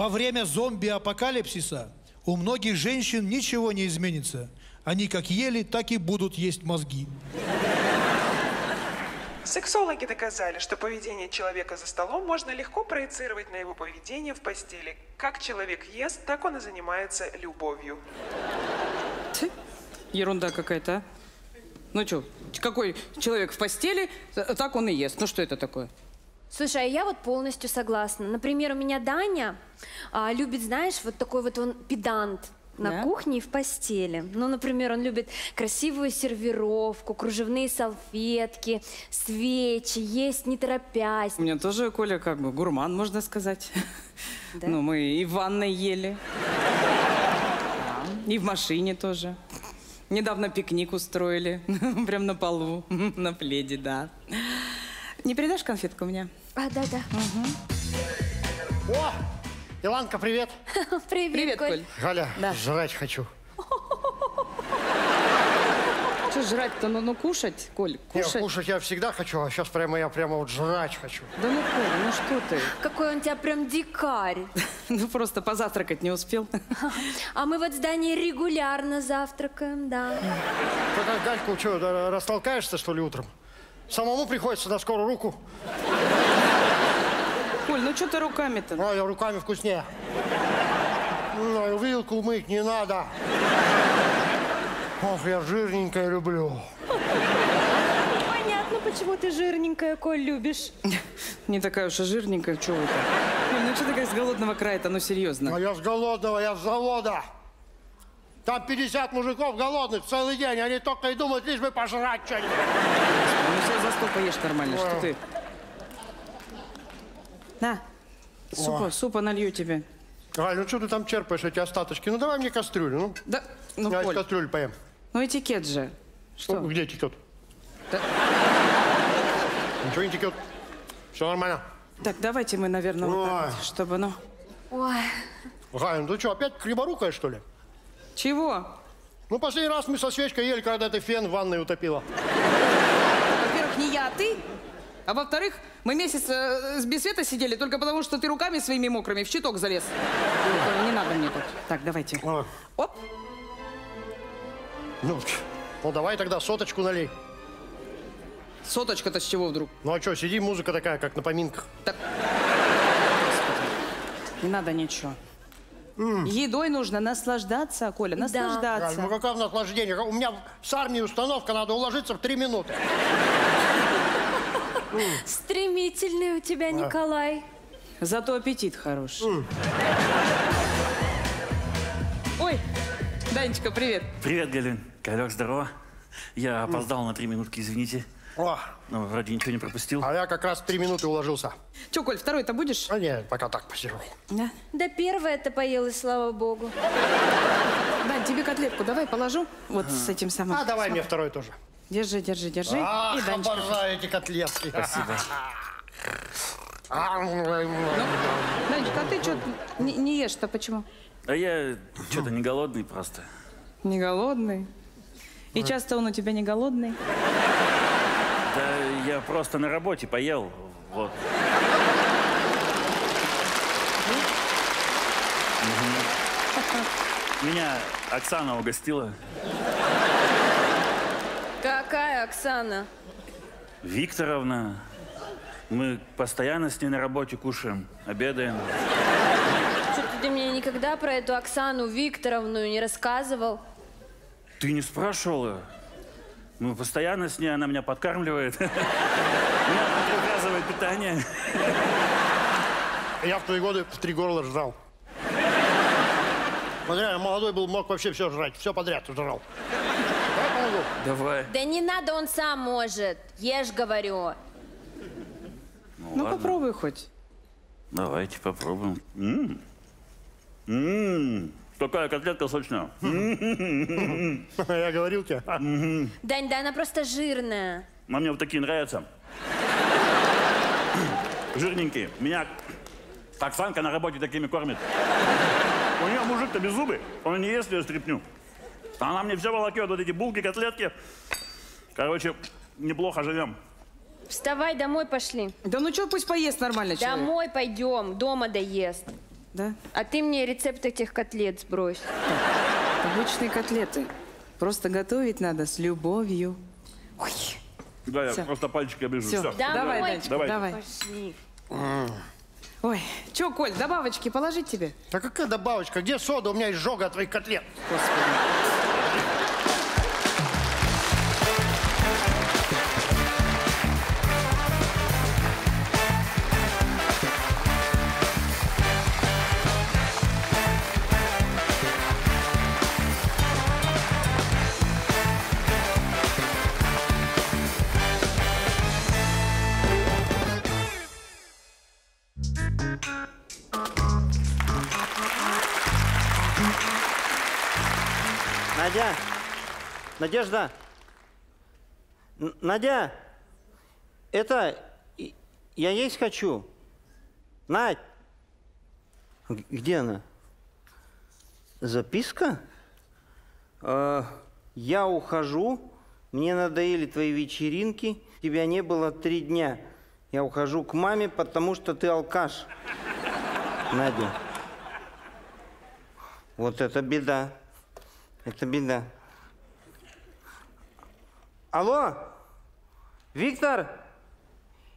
Во время зомби-апокалипсиса у многих женщин ничего не изменится. Они как ели, так и будут есть мозги. Сексологи доказали, что поведение человека за столом можно легко проецировать на его поведение в постели. Как человек ест, так он и занимается любовью. Ть, Ерунда какая-то, а. Ну что, какой человек в постели, э, так он и ест. Ну что это такое? Слушай, а я вот полностью согласна. Например, у меня Даня а, любит, знаешь, вот такой вот он педант на Да? кухне и в постели. Ну, например, он любит красивую сервировку, кружевные салфетки, свечи, есть не торопясь. У меня тоже Коля как бы гурман, можно сказать. Да? Ну, мы и в ванной ели. И в машине тоже. Недавно пикник устроили. Прям на полу, на пледе, да. Не передашь конфетку мне? А, да-да. О! Иланка, привет. Привет, Привет, Коль. Коль. Галя, Да. жрать хочу. Что жрать-то? Ну, ну, кушать, Коль, кушать. кушать я всегда хочу, а сейчас прямо я прямо вот жрать хочу. Да ну, Коля, ну что ты? Какой он у тебя прям дикарь. Ну, просто позавтракать не успел. А мы вот с Даней регулярно завтракаем, да. Ты как Гальку что, растолкаешься, что ли, утром? Самому приходится на скорую руку. Коль, ну что ты руками-то? А, я руками вкуснее. Ну, вилку мыть не надо. Ох, я жирненькое люблю. Понятно, почему ты жирненькая, Коль, любишь. Не такая уж и жирненькая, чего вы там? Коль, ну что такая с голодного края-то, ну серьезно. А я с голодного, я с завода. Там 50 мужиков голодных целый день. Они только и думают, лишь бы пожрать что-нибудь. Ну все, за стол поешь нормально, что ты? На, супа, супа налью тебе. Галь, ну что ты там черпаешь эти остаточки? Ну давай мне кастрюлю, ну. Да, ну, я Коль, кастрюлю поем. ну этикет же. Что? Ну, Где текет? Да. Ничего не текет. Все нормально. Так, давайте мы, наверное, вот так вот, чтобы, ну... Ой, Галь, ну ты что, опять криворукая, что ли? Чего? Ну, последний раз мы со свечкой ели, когда ты фен в ванной утопила. Во-первых, не я, а ты. А во-вторых, мы месяц э, с без света сидели только потому, что ты руками своими мокрыми в щиток залез. Коля, не надо мне тут. Так, давайте. А, Оп. ну, ну, давай тогда соточку налей. Соточка-то с чего вдруг? Ну, а что, сиди, музыка такая, как на поминках. Так. Не надо ничего. Едой нужно наслаждаться, Коля, наслаждаться. ну какое наслаждение. У меня с армией установка, надо уложиться в три минуты. Стремительный у тебя, Николай. Зато аппетит хороший. Ой, Данечка, привет. Привет, Галин. Колек, здорово. Я опоздал на три минутки, извините. О, Ну, вроде ничего не пропустил. а я как раз три минуты уложился. Че, Коль, второй-то будешь? А не, пока так посижу. Да. Да первое это поел, и слава богу. Дань, тебе котлетку давай положу. Вот с этим самым. А давай мне второй тоже. Держи, держи, держи. И Ах, Данечка. обожаю эти котлетки. Спасибо. Данечка, а ты что не, не ешь-то почему? А я что-то не голодный просто. Не голодный. И часто он у тебя не голодный? Да я просто на работе поел. Вот. Мгм. Меня Оксана угостила. Какая Оксана? Викторовна. Мы постоянно с ней на работе кушаем, обедаем. Что ты мне никогда про эту Оксану Викторовну не рассказывал? Ты не спрашивала? Мы постоянно с ней, она меня подкармливает. Меня указывает питание. Я в твои годы в три горла жрал. Смотри, я молодой был, мог вообще все жрать, все подряд жрал. Помогу. Давай. Да не надо, он сам может. Ешь, говорю. Ну, попробуй хоть. Давайте попробуем. М. М. Какая котлетка сочная. М. Я говорил тебе. Дань, да она просто жирная. А мне вот такие нравятся. Жирненькие. Меня Оксанка на работе такими кормит. У нее мужик-то без зубы. Он не ест ее стряпню. А она мне все волокет, вот эти булки, котлетки. Короче, неплохо живем. Вставай, домой пошли. Да ну что, пусть поест нормально человек. Домой пойдем, дома доест. Да? А ты мне рецепт этих котлет сбрось. Обычные котлеты. Просто готовить надо с любовью. Ой, Да, я Всё. просто пальчики оближу. все. Все. Давай, Домой. Данечка, Давай. давай. Пошли. Ой, чё, Коль, добавочки положить тебе? Да какая добавочка? Где сода? У меня изжога от твоих котлет. Господи. Надежда! Надя! Это... Я есть хочу. Надь! Где она? Записка? Э, я ухожу. Мне надоели твои вечеринки. Тебя не было три дня. Я ухожу к маме, потому что ты алкаш. Надя. Вот это беда. Это беда. Алло, Виктор,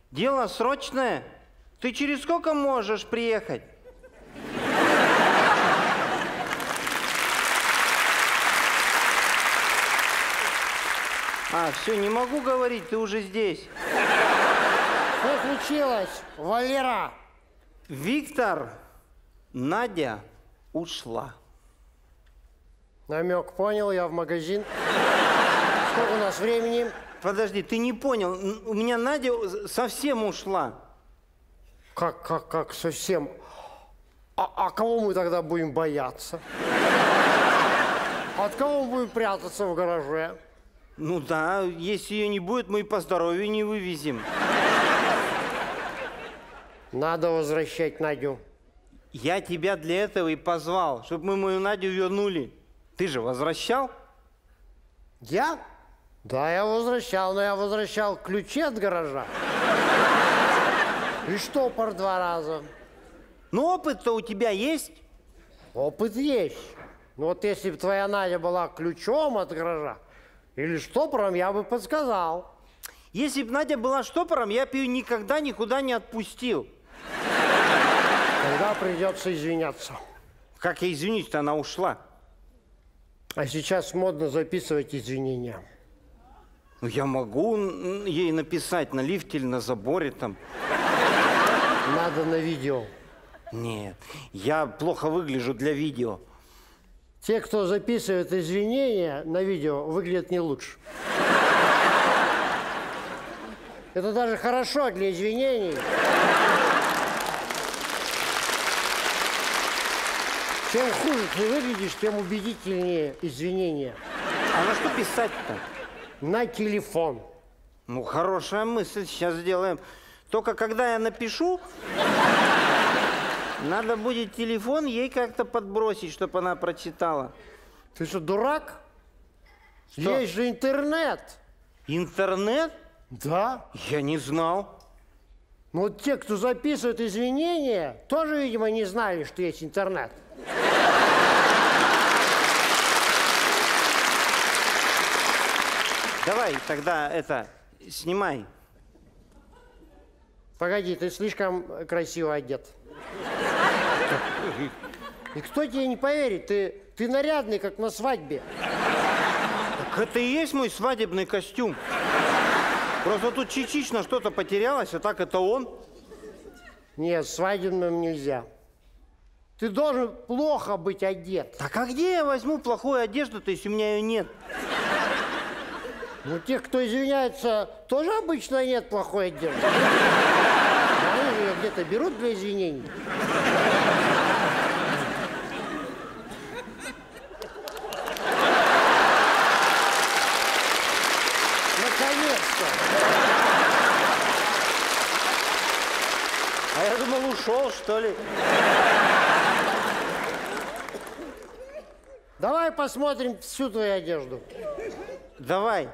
дело срочное. Ты через сколько можешь приехать? А, все, не могу говорить, ты уже здесь. Что случилось, Валера? Виктор, Надя ушла. Намек понял, я в магазин. Сколько у нас времени? Подожди, ты не понял, у меня Надя совсем ушла. Как, как, как, совсем? А, а кого мы тогда будем бояться? От кого мы будем прятаться в гараже? Ну да, если ее не будет, мы и по здоровью не вывезем. Надо возвращать Надю. Я тебя для этого и позвал, чтобы мы мою Надю вернули. Ты же возвращал? Я? Да, я возвращал, но я возвращал ключи от гаража. И штопор два раза. Ну опыт-то у тебя есть. Опыт есть. Ну вот если бы твоя Надя была ключом от гаража или штопором, я бы подсказал. Если бы Надя была штопором, я бы ее никогда никуда не отпустил. Тогда придется извиняться. Как я извинюсь-то, она ушла. А сейчас модно записывать извинения. Ну я могу ей написать на лифте или на заборе там. Надо на видео. Нет, я плохо выгляжу для видео. Те, кто записывает извинения на видео, выглядят не лучше. Это даже хорошо для извинений. Чем хуже ты выглядишь, тем убедительнее извинения. А на что писать-то? На телефон. Ну, хорошая мысль, сейчас сделаем. Только когда я напишу, надо будет телефон ей как-то подбросить, чтобы она прочитала. Ты что, дурак? Есть же интернет. Интернет? Да. Я не знал. Но вот те, кто записывает извинения, тоже, видимо, не знали, что есть интернет. Давай тогда это, снимай. Погоди, ты слишком красиво одет. И кто тебе не поверит? Ты, ты нарядный, как на свадьбе. Так это и есть мой свадебный костюм. Просто тут частично что-то потерялось, а так это он. Нет, свадебным нельзя. Ты должен плохо быть одет. Так а где я возьму плохую одежду-то, если у меня ее нет? Ну, тех, кто извиняется, тоже обычно нет плохой одежды. Они ее где-то берут для извинений. Наконец-то! А я думал, ушел, что ли? Давай посмотрим всю твою одежду. Давай.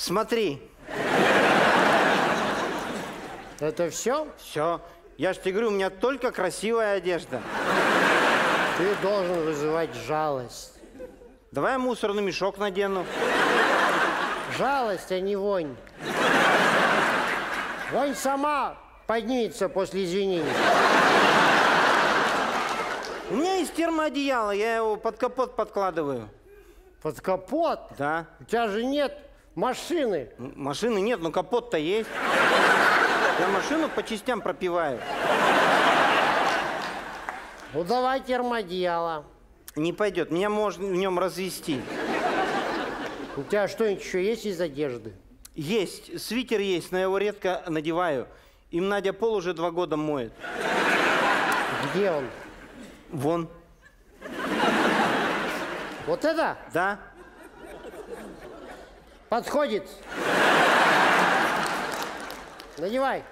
Смотри. Это все? Все. Я ж тебе говорю, у меня только красивая одежда. Ты должен вызывать жалость. Давай я мусорный мешок надену. Жалость, а не вонь. Вонь сама поднимется после извинений. У меня есть термоодеяло, я его под капот подкладываю. Под капот? Да. У тебя же нет машины. М, Машины нет, но капот-то есть. Я машину по частям пропиваю. Ну давай термодеяло. Не пойдет, меня можно в нем развести. У тебя что-нибудь еще есть из одежды? Есть, свитер есть, но я его редко надеваю. Им Надя пол уже два года моет. Где он? Вон, Вот это да? Подходит. Надевай.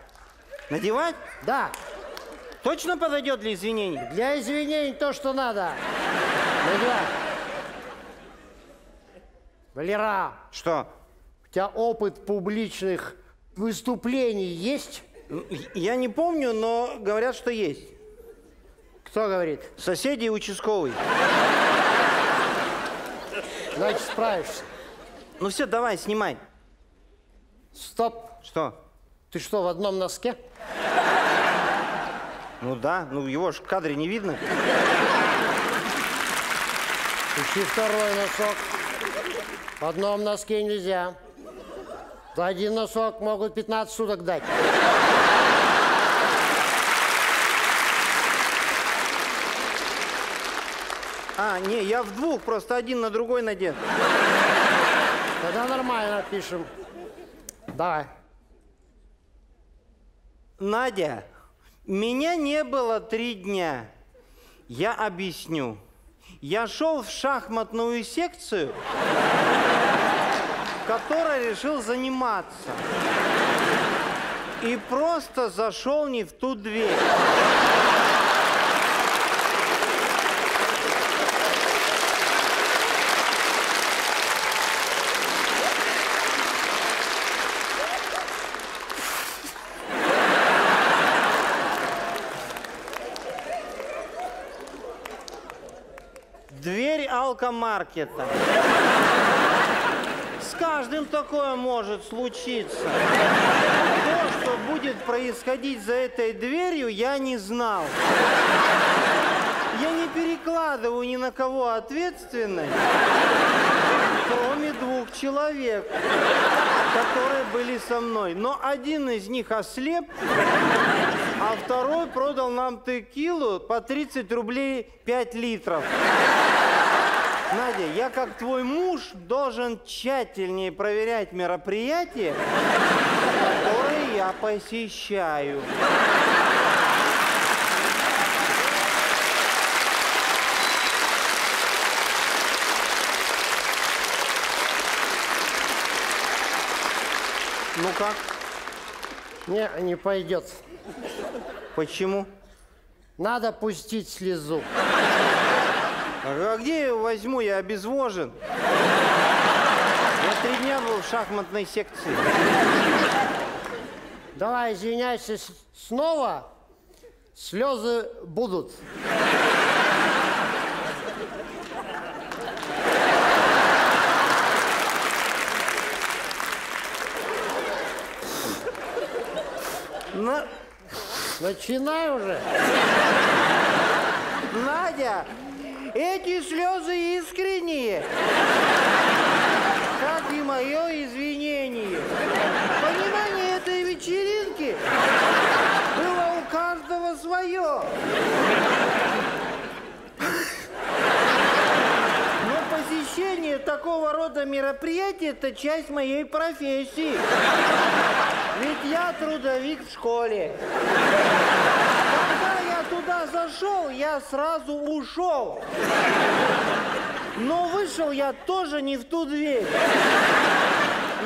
Надевать? Да, Точно подойдет для извинений? для извинений то, что надо. Надевай. Валера, Что? у тебя опыт публичных выступлений есть? Я не помню, но говорят, что есть. Кто говорит? Соседи и участковый. Значит, справишься. Ну все, давай, снимай. Стоп. Что? Ты что, в одном носке? Ну да, ну его ж в кадре не видно. Ищи второй носок. В одном носке нельзя. За один носок могут 15 суток дать. А, не, я в двух, просто один на другой надет. Тогда нормально пишем. Давай. Надя, меня не было три дня. Я объясню. Я шел в шахматную секцию, которой решил заниматься. И просто зашел не в ту дверь. Дверь алкомаркета. С каждым такое может случиться. То, что будет происходить за этой дверью, я не знал. Я не перекладываю ни на кого ответственность, кроме двух человек, которые были со мной. Но один из них ослеп, а второй продал нам текилу по 30 рублей 5 литров. Надя, я как твой муж должен тщательнее проверять мероприятия, которые я посещаю. Ну как? Не, не пойдет. Почему? Надо пустить слезу. А где я возьму? Я обезвожен. Я три дня был в шахматной секции. Давай, извиняйся снова. Слезы будут. На- Начинай уже. Надя, эти слезы искренние, как и мое извинение. Понимание этой вечеринки было у каждого свое. Но посещение такого рода мероприятий – это часть моей профессии. Ведь я трудовик в школе. Когда я я сразу ушел. Но вышел я тоже не в ту дверь.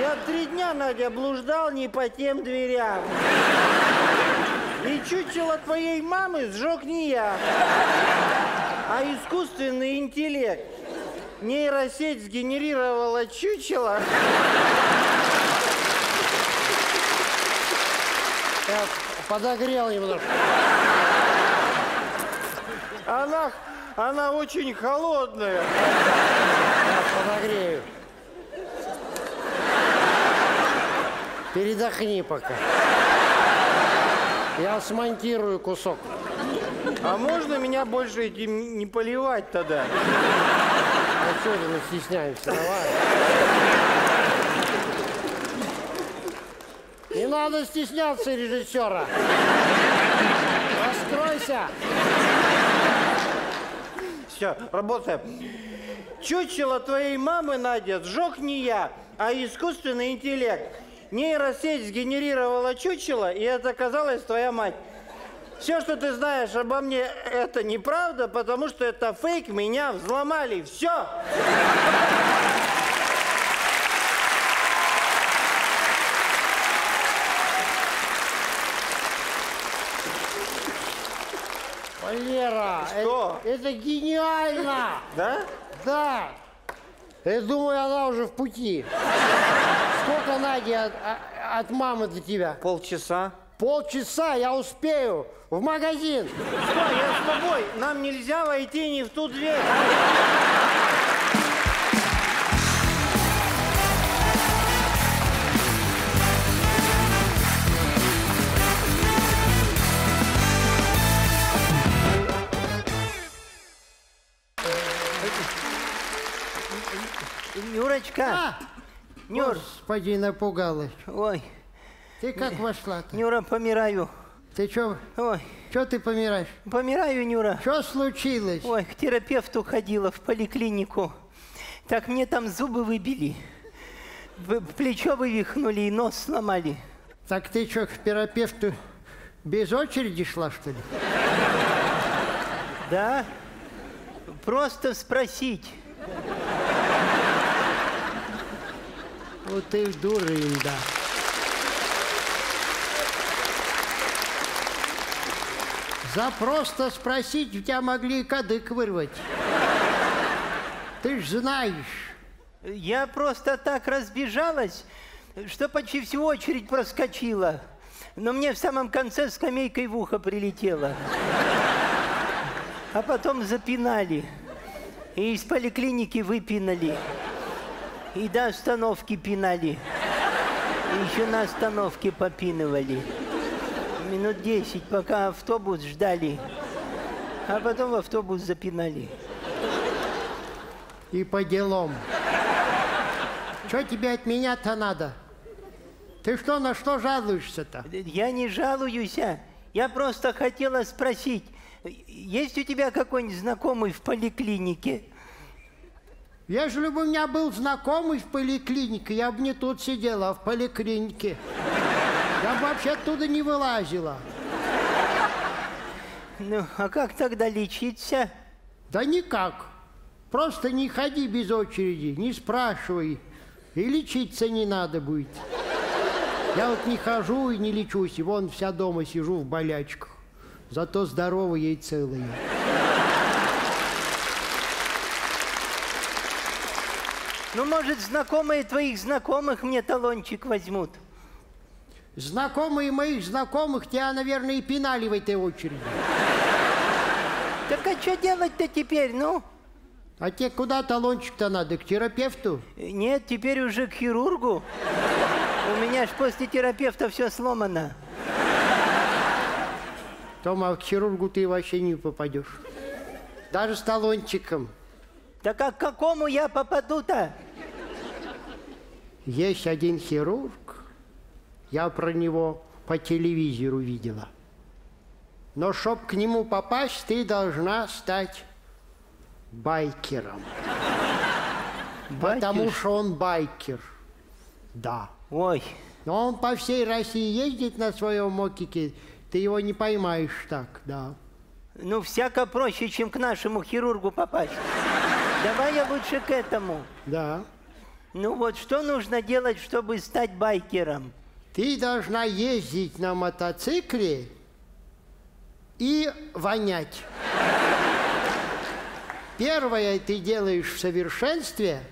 Я три дня, Надя, блуждал не по тем дверям. И чучело твоей мамы сжег не я, а искусственный интеллект. Нейросеть сгенерировала чучело, Так, Подогрел немножко. Она, она очень холодная. Подогрею. Передохни пока. Я смонтирую кусок. А можно меня больше этим не поливать тогда? А что мы стесняемся? Давай. Не надо стесняться режиссера. Раскройся. Все, работаем. Чучело твоей мамы, Надя, сжег не я, а искусственный интеллект. Нейросеть сгенерировала чучело, и это оказалась твоя мать. Все, что ты знаешь обо мне, это неправда, потому что это фейк, меня взломали. Все. Валера, Что? э- это гениально. Да? Да. Я думаю, она уже в пути. Сколько, Надя, от, а- от мамы до тебя? Полчаса. Полчаса, я успею. В магазин. Что, я с тобой. Нам нельзя войти не в ту дверь. Нюрочка, А, Нюр, господи, напугалась. ой, Ты как вошла-то? Нюра, помираю. Ты что, Ой, что ты помираешь? помираю, Нюра. Что случилось? Ой, к терапевту ходила в поликлинику. Так мне там зубы выбили. Плечо вывихнули и нос сломали. Так ты что, к терапевту без очереди шла, что ли? Да? Просто спросить. Вот ты дурень, да. За просто спросить у тебя могли кадык вырвать. Ты ж знаешь. Я просто так разбежалась, что почти всю очередь проскочила. Но мне в самом конце скамейкой в ухо прилетело. А потом запинали. И из поликлиники выпинали. И до остановки пинали. И еще на остановке попинывали. Минут десять, пока автобус ждали. А потом в автобус запинали. И по делам. Что тебе от меня-то надо? Ты что, на что жалуешься-то? Я не жалуюсь, а. я просто хотела спросить, есть у тебя какой-нибудь знакомый в поликлинике? Если бы у меня был знакомый в поликлинике, я бы не тут сидела, а в поликлинике. Я бы вообще оттуда не вылазила. Ну, а как тогда лечиться? Да никак. Просто не ходи без очереди, не спрашивай. И лечиться не надо будет. Я вот не хожу и не лечусь, и вон вся дома сижу в болячках. Зато здоровая и целая. Ну, может, знакомые твоих знакомых мне талончик возьмут? Знакомые моих знакомых тебя, наверное, и пинали в этой очереди. Так а что делать-то теперь, ну? А тебе куда талончик-то надо? К терапевту? Нет, теперь уже к хирургу. У меня ж после терапевта все сломано. Тома, к хирургу ты вообще не попадешь. Даже с талончиком. Так а к какому я попаду-то? Есть один хирург, я про него по телевизору видела. Но чтоб к нему попасть, ты должна стать байкером. Потому Байкер? что он байкер. Да. Ой, Но он по всей России ездит на своем мокике, ты его не поймаешь так, да. ну всяко проще, чем к нашему хирургу попасть. Давай я лучше к этому. Да. Ну вот что нужно делать, чтобы стать байкером? Ты должна ездить на мотоцикле и вонять. Первое ты делаешь в совершенстве,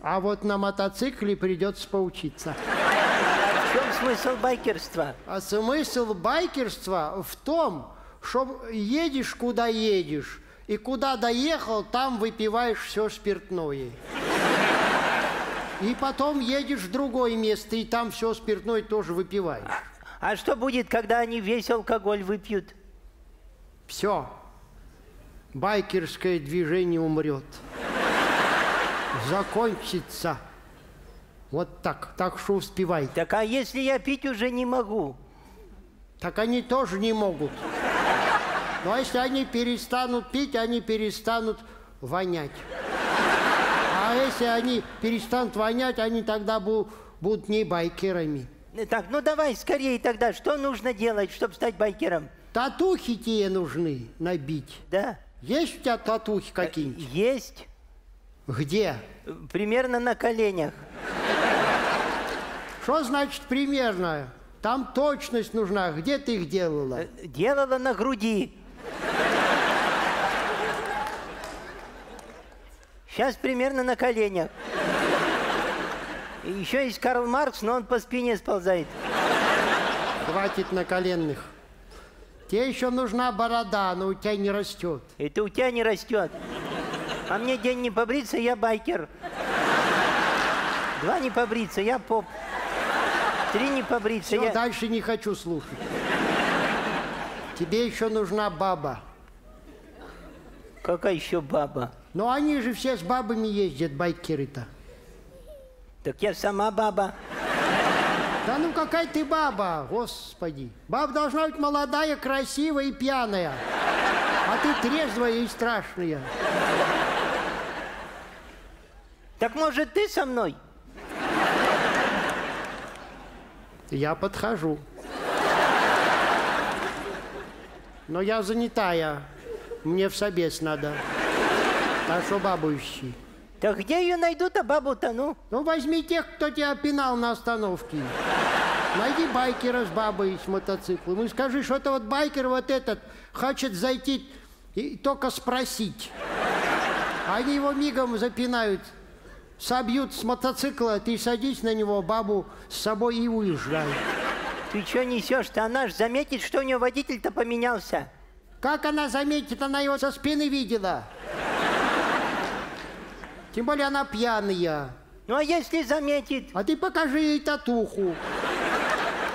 а вот на мотоцикле придется поучиться. В чем смысл байкерства? А смысл байкерства в том, что едешь, куда едешь, и куда доехал, там выпиваешь все спиртное. И потом едешь в другое место, и там все спиртное тоже выпиваешь. А что будет, когда они весь алкоголь выпьют? Все. Байкерское движение умрет. Закончится. Вот так. Так что успевай. Так а если я пить уже не могу? Так они тоже не могут. Но если они перестанут пить, они перестанут вонять. А если они перестанут вонять, они тогда бу- будут не байкерами. Э, Так, ну давай скорее тогда. Что нужно делать, чтобы стать байкером? Татухи тебе нужны набить. Да? Есть у тебя татухи какие-нибудь? Есть. Где? Э, Примерно на коленях. Что значит примерно? Там точность нужна. Где ты их делала? Э, Делала на груди. Сейчас примерно на коленях. И Еще есть Карл Маркс, но он по спине сползает. Хватит на коленных. Тебе еще нужна борода, но у тебя не растет. Это у тебя не растет. А мне день не побриться, я байкер. Два не побриться, я поп. Три не побриться, Все, я... дальше не хочу слушать. Тебе еще нужна баба. Какая еще баба? Но они же все с бабами ездят, байкеры-то. Так я сама баба. Да ну какая ты баба, господи. Баба должна быть молодая, красивая и пьяная. А ты трезвая и страшная. Так может ты со мной? Я подхожу. Но я занятая. Мне в собес надо. Так что бабу ищи. Так где ее найду-то, бабу-то, ну? Ну, возьми тех, кто тебя пинал на остановке. Найди байкера с бабой с мотоциклом и скажи, что это вот байкер вот этот хочет зайти и только спросить. Они его мигом запинают, собьют с мотоцикла, ты садись на него, бабу с собой и уезжай. Ты что несешь-то? Она ж заметит, что у нее водитель-то поменялся. Как она заметит, она его со спины видела. Тем более она пьяная. Ну а если заметит? А ты покажи ей татуху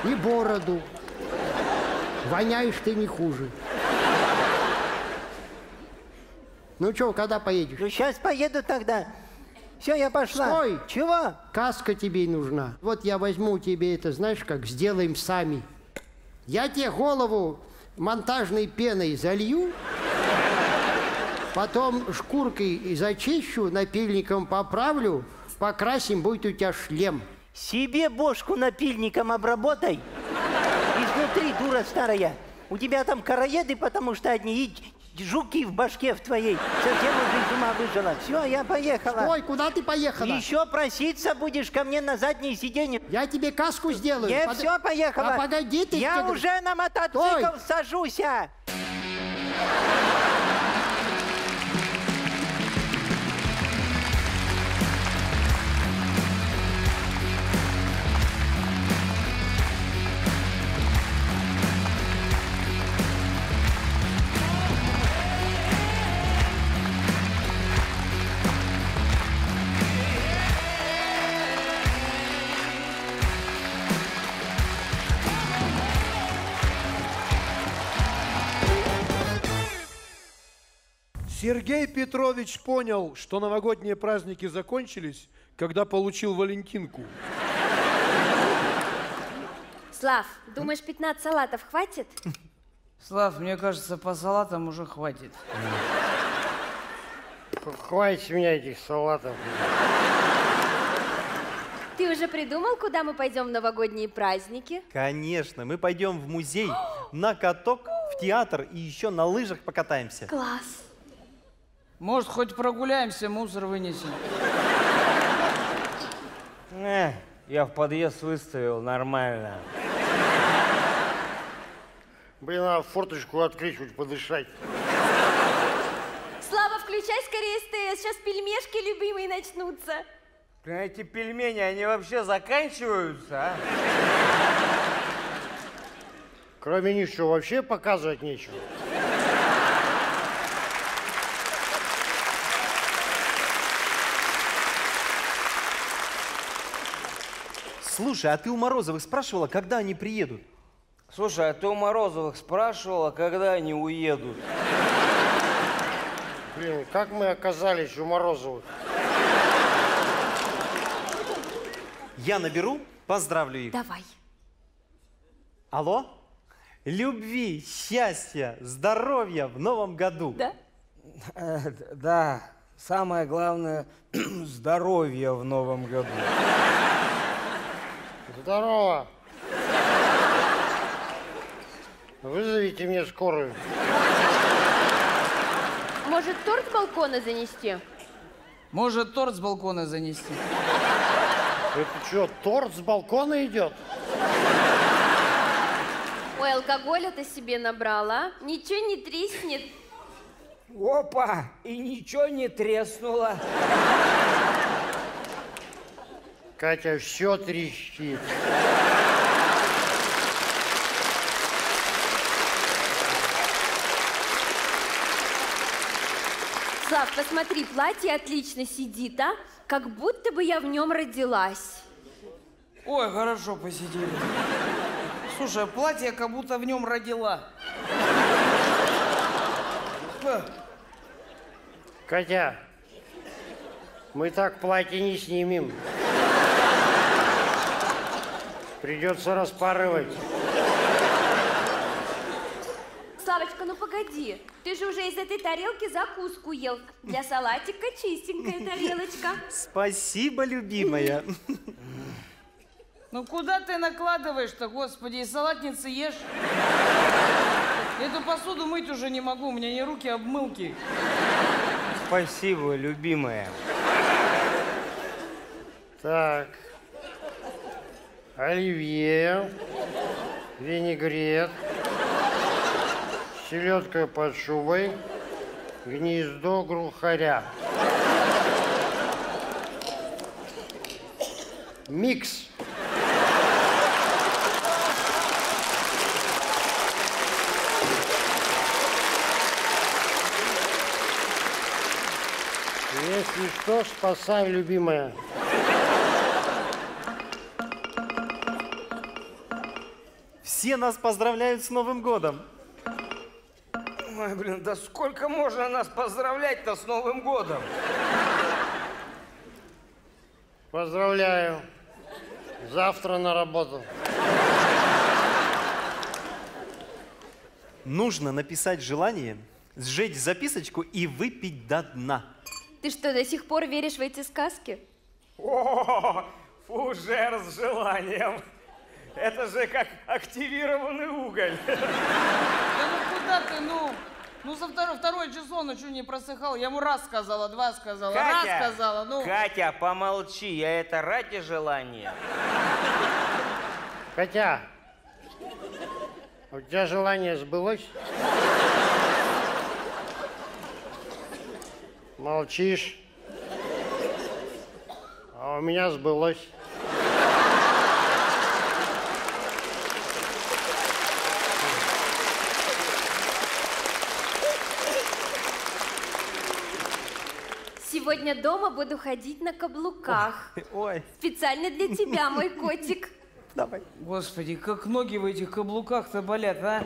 и бороду. Воняешь ты не хуже. Ну что, когда поедешь? Ну сейчас поеду тогда. Все, я пошла. Стой! Чего? Каска тебе нужна. Вот я возьму тебе это, знаешь как, сделаем сами. Я тебе голову монтажной пеной залью, потом шкуркой зачищу, напильником поправлю, покрасим, будет у тебя шлем. Себе бошку напильником обработай. Изнутри, дура старая. У тебя там короеды, потому что одни и жуки в башке в твоей. Совсем уже из ума выжила. Все, я поехала. Ой, куда ты поехала? Еще проситься будешь ко мне на заднее сиденье. Я тебе каску сделаю. Я Под- все, поехала. А погоди ты. Я тебе- уже на мотоцикл Стой. сажусь. Сергей Петрович понял, что новогодние праздники закончились, когда получил Валентинку. Слав, думаешь, 15 салатов хватит? Слав, мне кажется, по салатам уже хватит. Хватит меня этих салатов. Ты уже придумал, куда мы пойдем в новогодние праздники? Конечно, мы пойдем в музей, на каток, в театр и еще на лыжах покатаемся. Класс. Может, хоть прогуляемся, мусор вынесем. Э, я в подъезд выставил, нормально. Блин, надо форточку открыть, хоть подышать. Слава, включай скорее СТС, сейчас пельмешки любимые начнутся. Блин, эти пельмени, они вообще заканчиваются, а? Кроме них что, вообще показывать нечего? Слушай, а ты у Морозовых спрашивала, когда они приедут? Слушай, а ты у Морозовых спрашивала, когда они уедут? Блин, как мы оказались у Морозовых? Я наберу, поздравлю их. Давай. Алло? Любви, счастья, здоровья в новом году. Да? Э, Да, самое главное – здоровье в новом году. Здорово. Вызовите мне скорую. Может, торт с балкона занести? Может, торт с балкона занести? Это что, торт с балкона идет? Ой, алкоголя ты себе набрала? Ничего не треснет. Опа! И ничего не треснуло. Катя, все трещит. Слав, посмотри, платье отлично сидит, а? Как будто бы я в нем родилась. Ой, хорошо посидели. Слушай, платье как будто в нем родила. Катя, мы так платье не снимем. Придется распарывать. Славочка, ну погоди. Ты же уже из этой тарелки закуску ел. Для салатика чистенькая тарелочка. Спасибо, любимая. Ну куда ты накладываешь-то, господи, из салатницы ешь? Эту посуду мыть уже не могу, у меня не руки, а обмылки. Спасибо, любимая. Так. Оливье. Винегрет. Селедка под шубой. Гнездо глухаря. Микс. Если что, спасай, любимая. Все нас поздравляют с Новым годом. Ой, блин, да сколько можно нас поздравлять-то с Новым годом? Поздравляю. Завтра на работу. Нужно написать желание, сжечь записочку и выпить до дна. Ты что, до сих пор веришь в эти сказки? О, фужер с желанием. Это же как активированный уголь. Да ну куда ты, ну? Ну за второе, второе число, ну что не просыхал? Я ему раз сказала, два сказала, раз сказала, ну. Катя, помолчи, я это ради желания. Катя, у тебя желание сбылось? Молчишь. А у меня сбылось. Сегодня дома буду ходить на каблуках. Ой, Специально для тебя, мой котик. давай. Господи, как ноги в этих каблуках-то болят, а?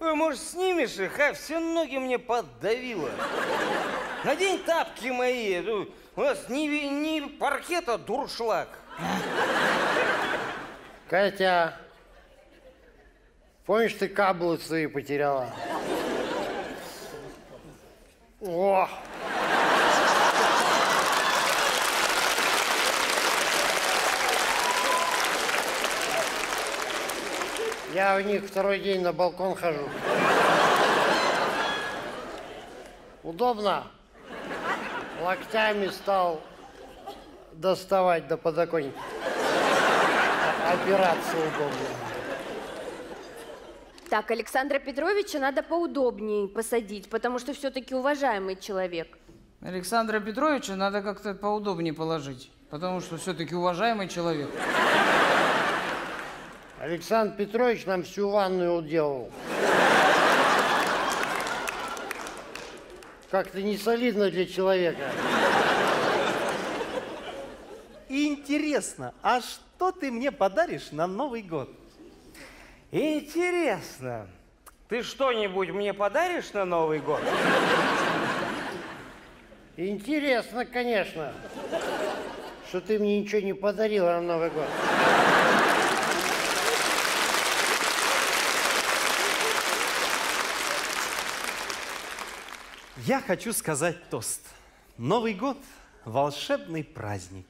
Ой, может, снимешь их, а? Все ноги мне поддавило. Надень тапки мои. ну, У нас не, не паркет, а дуршлаг. Катя, помнишь, ты свои потеряла? О! Я в них второй день на балкон хожу. Удобно. Локтями стал доставать до подоконника. Опираться удобно. Так, Александра Петровича надо поудобнее посадить, потому что все-таки уважаемый человек. Александра Петровича надо как-то поудобнее положить, потому что все-таки уважаемый человек. Александр Петрович нам всю ванную уделал. Как-то не солидно для человека. Интересно, а что ты мне подаришь на Новый год? Интересно, ты что-нибудь мне подаришь на Новый год? Интересно, конечно, что ты мне ничего не подарила на Новый год. Я хочу сказать тост. Новый год – волшебный праздник.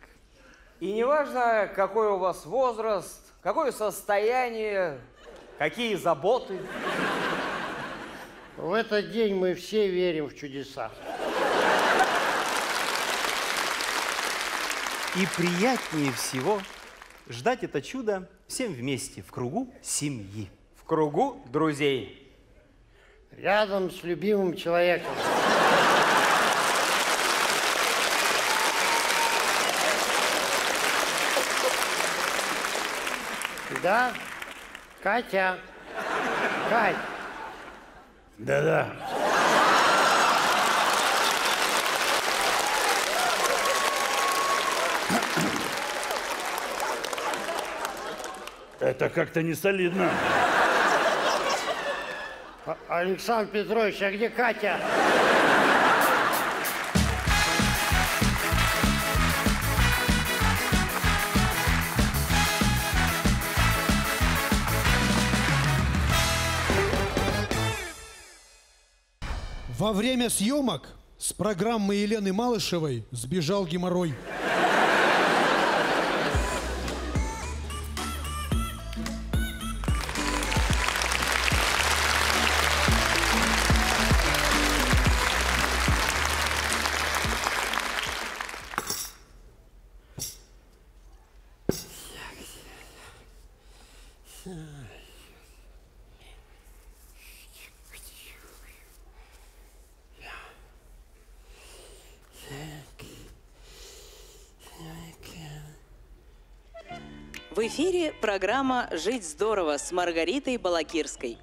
И неважно, какой у вас возраст, какое состояние, какие заботы. В этот день мы все верим в чудеса. И приятнее всего ждать это чудо всем вместе, в кругу семьи. В кругу друзей. Рядом с любимым человеком. Да, Катя. Кать. Да-да. Это как-то не солидно. А- Александр Петрович, а где Катя? Во время съемок с программы Елены Малышевой сбежал геморрой. Программа «Жить здорово» с Маргаритой Балакирской.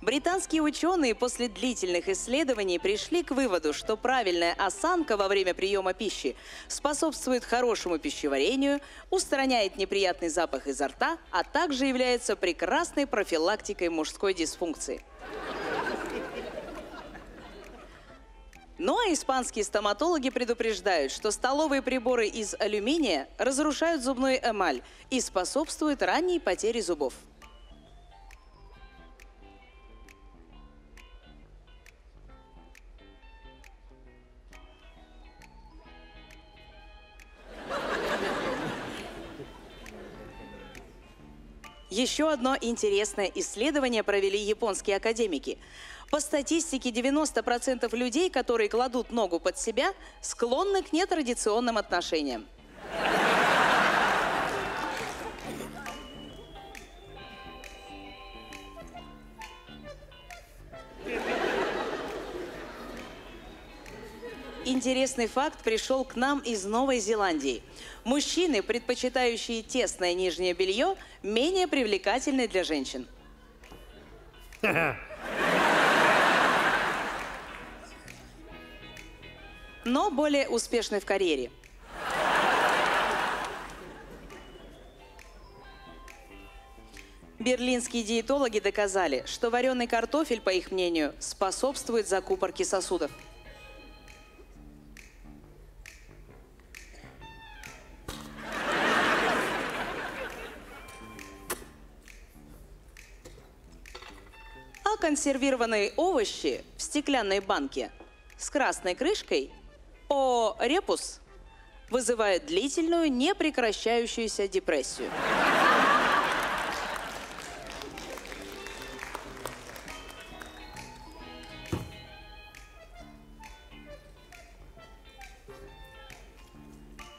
Британские ученые после длительных исследований пришли к выводу, что правильная осанка во время приема пищи способствует хорошему пищеварению, устраняет неприятный запах изо рта, а также является прекрасной профилактикой мужской дисфункции. Ну а испанские стоматологи предупреждают, что столовые приборы из алюминия разрушают зубную эмаль и способствуют ранней потере зубов. Еще одно интересное исследование провели японские академики. По статистике, 90% людей, которые кладут ногу под себя, склонны к нетрадиционным отношениям. Интересный факт пришел к нам из Новой Зеландии. Мужчины, предпочитающие тесное нижнее белье, менее привлекательны для женщин. но более успешны в карьере. Берлинские диетологи доказали, что вареный картофель, по их мнению, способствует закупорке сосудов. Консервированные овощи в стеклянной банке с красной крышкой о репус вызывает длительную, непрекращающуюся депрессию.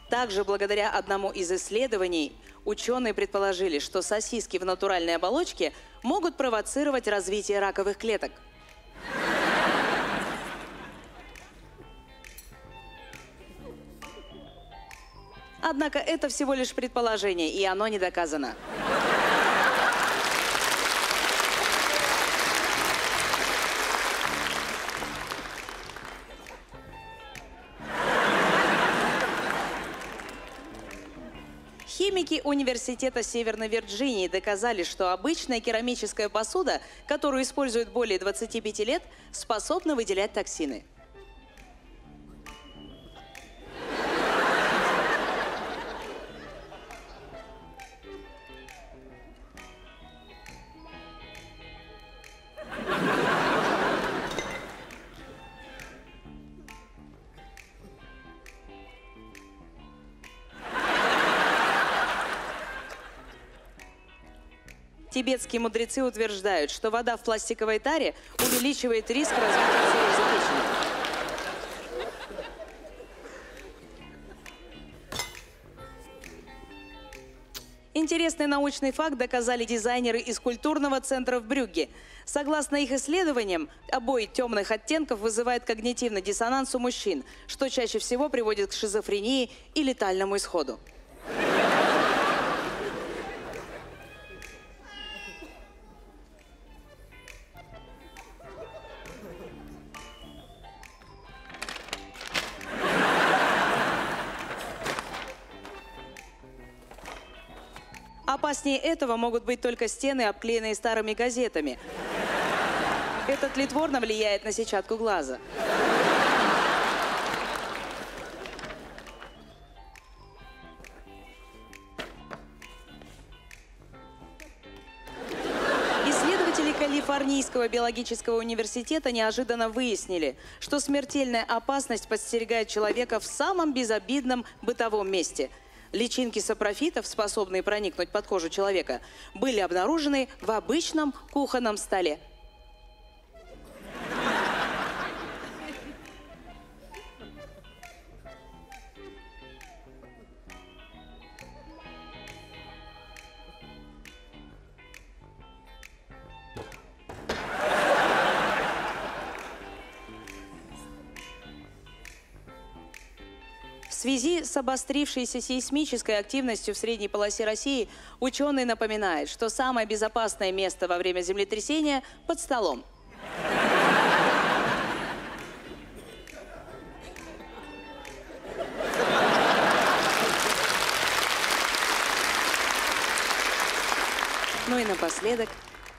Также благодаря одному из исследований ученые предположили, что сосиски в натуральной оболочке могут провоцировать развитие раковых клеток. Однако это всего лишь предположение, и оно не доказано. Университета Северной Вирджинии доказали, что обычная керамическая посуда, которую используют более 25 лет, способна выделять токсины. Тибетские мудрецы утверждают, что вода в пластиковой таре увеличивает риск развития печени. Интересный научный факт доказали дизайнеры из культурного центра в Брюгге. Согласно их исследованиям, обои темных оттенков вызывает когнитивный диссонанс у мужчин, что чаще всего приводит к шизофрении и летальному исходу. Опаснее этого могут быть только стены, обклеенные старыми газетами. Это тлетворно влияет на сетчатку глаза. Калифорнийского биологического университета неожиданно выяснили, что смертельная опасность подстерегает человека в самом безобидном бытовом месте. Личинки сапрофитов, способные проникнуть под кожу человека, были обнаружены в обычном кухонном столе. Связи с обострившейся сейсмической активностью в средней полосе России ученые напоминают, что самое безопасное место во время землетрясения – под столом. Ну и напоследок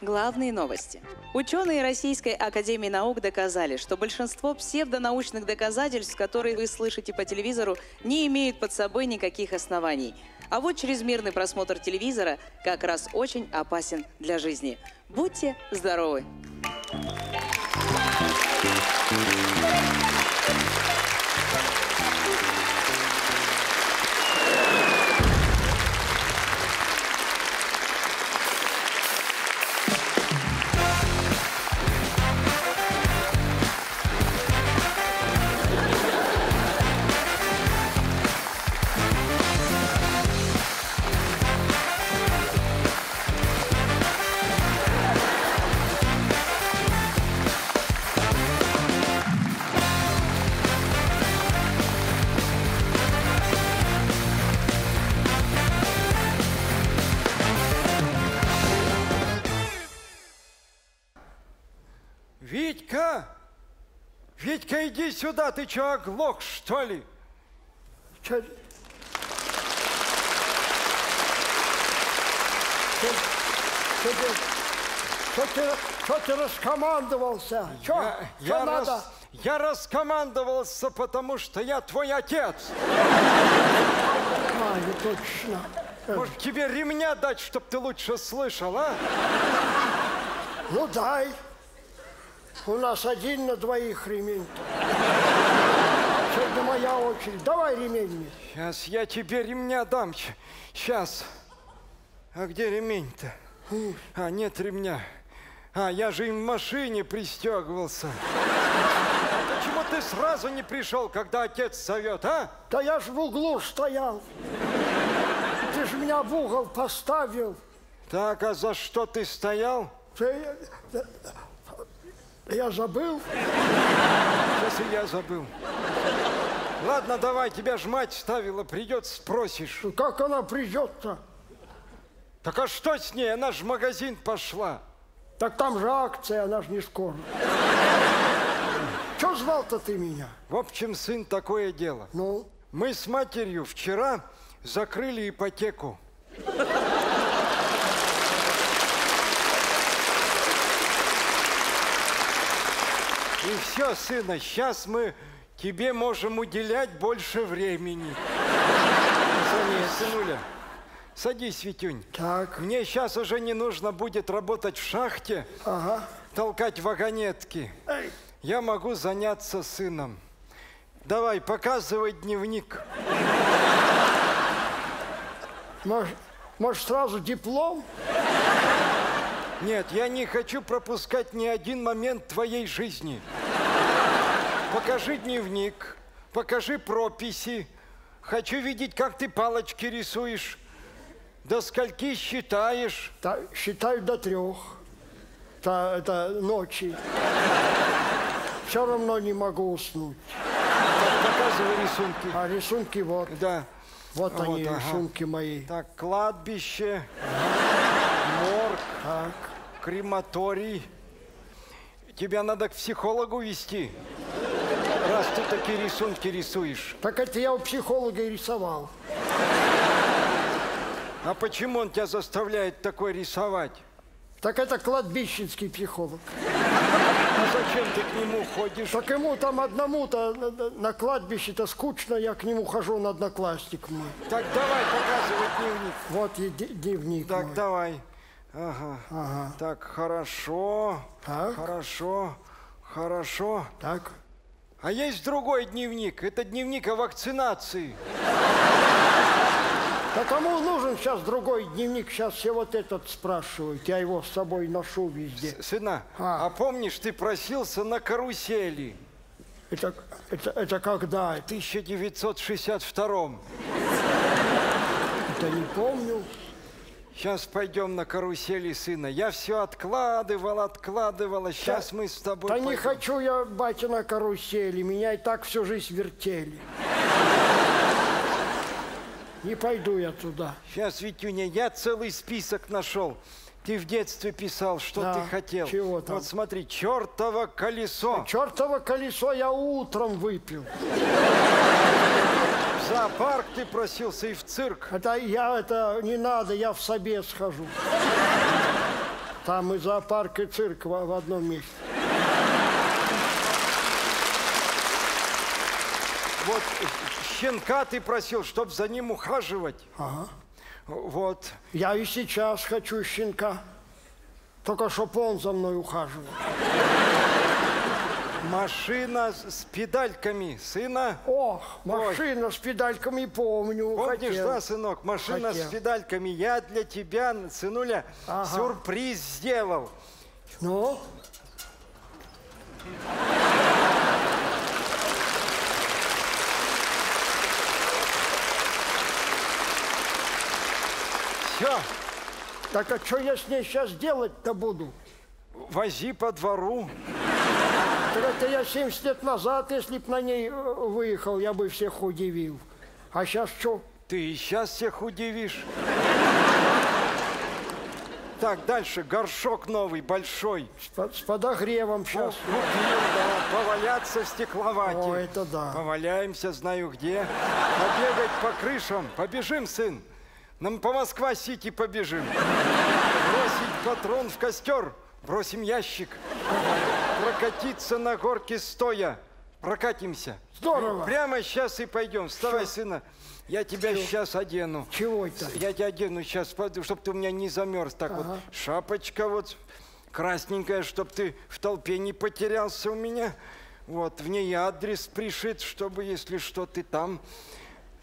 главные новости. Ученые Российской Академии Наук доказали, что большинство псевдонаучных доказательств, которые вы слышите по телевизору, не имеют под собой никаких оснований. А вот чрезмерный просмотр телевизора как раз очень опасен для жизни. Будьте здоровы! Витька! Сюда, ты что, оглох, что ли? Что ты, что ты, что ты раскомандовался? Что, Я, что я надо? рас- я раскомандовался, потому что я твой отец. А, не точно. Может, тебе ремня дать, чтоб ты лучше слышал, а? Ну, дай. У нас один на двоих ремень. Моя очередь. Давай ремень мне. Сейчас я тебе ремня дам. Сейчас. А где ремень-то? А, нет ремня. А, я же им в машине пристегивался. А Почему ты сразу не пришел, когда отец зовет, а? Да я ж в углу стоял. Ты же меня в угол поставил. Так, а за что ты стоял? Ты- Я забыл. Сейчас и я забыл. Ладно, давай, тебя ж мать ставила, придет, спросишь. Как она придет-то? Так а что с ней? Она ж в магазин пошла. Так там же акция, она же не скоро. Че звал-то ты меня? В общем, сын, такое дело. Ну? Мы с матерью вчера закрыли ипотеку. И все, сына, сейчас мы тебе можем уделять больше времени. Сынуля, садись, Витюнь. Так. Мне сейчас уже не нужно будет работать в шахте, толкать вагонетки. Я могу заняться сыном. Давай, показывай дневник. Может, может, сразу диплом? Нет, я не хочу пропускать ни один момент твоей жизни. Покажи дневник, покажи прописи. Хочу видеть, как ты палочки рисуешь. До скольки считаешь? Та- считаю до трех. Та- это ночи. Все равно не могу уснуть. Показывай рисунки. А рисунки вот. Да. Вот, Вот, они, ага. рисунки мои. Так, кладбище, морг, крематорий. Тебя надо к психологу вести, раз ты такие рисунки рисуешь. Так это я у психолога и рисовал. А почему он тебя заставляет такой рисовать? Так это кладбищенский психолог. А зачем ты к нему ходишь? Так ему там одному-то на- кладбище-то скучно, я к нему хожу на одноклассник мой. Так давай показывай дневник. Вот и дневник Так, мой. давай. Ага. Ага. Так, хорошо. Так. Хорошо. Хорошо. Так. А есть другой дневник. Это дневник о вакцинации. Да кому нужен сейчас другой дневник? Сейчас все вот этот спрашивают. Я его с собой ношу везде. Сына, а, помнишь, ты просился на карусели? Это, это, это когда? В 1962 Это не помню. Сейчас пойдем на карусели, сына. Я все откладывал, откладывал, а сейчас мы с тобой Да не пойдем. хочу я, батя, на карусели. Меня и так всю жизнь вертели. Не пойду я туда. Сейчас, Витюня, я целый список нашел. Ты в детстве писал, что Да, ты хотел. чего там? Вот смотри, чертово колесо. Чертово колесо я утром выпил. Зоопарк ты просился и в цирк. Это я, это не надо, я в собес схожу. Там и зоопарк, и цирк в, в одном месте. Вот щенка ты просил, чтобы за ним ухаживать. Ага. Вот. Я и сейчас хочу щенка. Только чтоб он за мной ухаживал. Машина с педальками, сына. О, машина с педальками помню. Помнишь, хотел. да, сынок? Машина Хотел. с педальками. Я для тебя, сынуля, Ага. сюрприз сделал. Ну? Все, Так а что я с ней сейчас делать-то буду? вози по двору. Так это я 70 лет назад, если б на ней э, выехал, я бы всех удивил. А сейчас что? Ты и сейчас всех удивишь. Так, дальше. Горшок новый, большой. С, под- с подогревом сейчас. Купил, да, поваляться в стекловате. О, это да. Поваляемся, знаю где. Побегать по крышам. Побежим, сын. Нам по Москва-Сити побежим. Бросить патрон в костер. Бросим ящик. Прокатиться на горке стоя. Прокатимся. Здорово. Прямо сейчас и пойдем. Вставай, сына. Я тебя сейчас одену. Чего это? Я тебя одену сейчас, чтобы ты у меня не замерз. Так вот, шапочка вот красненькая, чтобы ты в толпе не потерялся у меня. Вот, в ней адрес пришит, чтобы, если что, ты там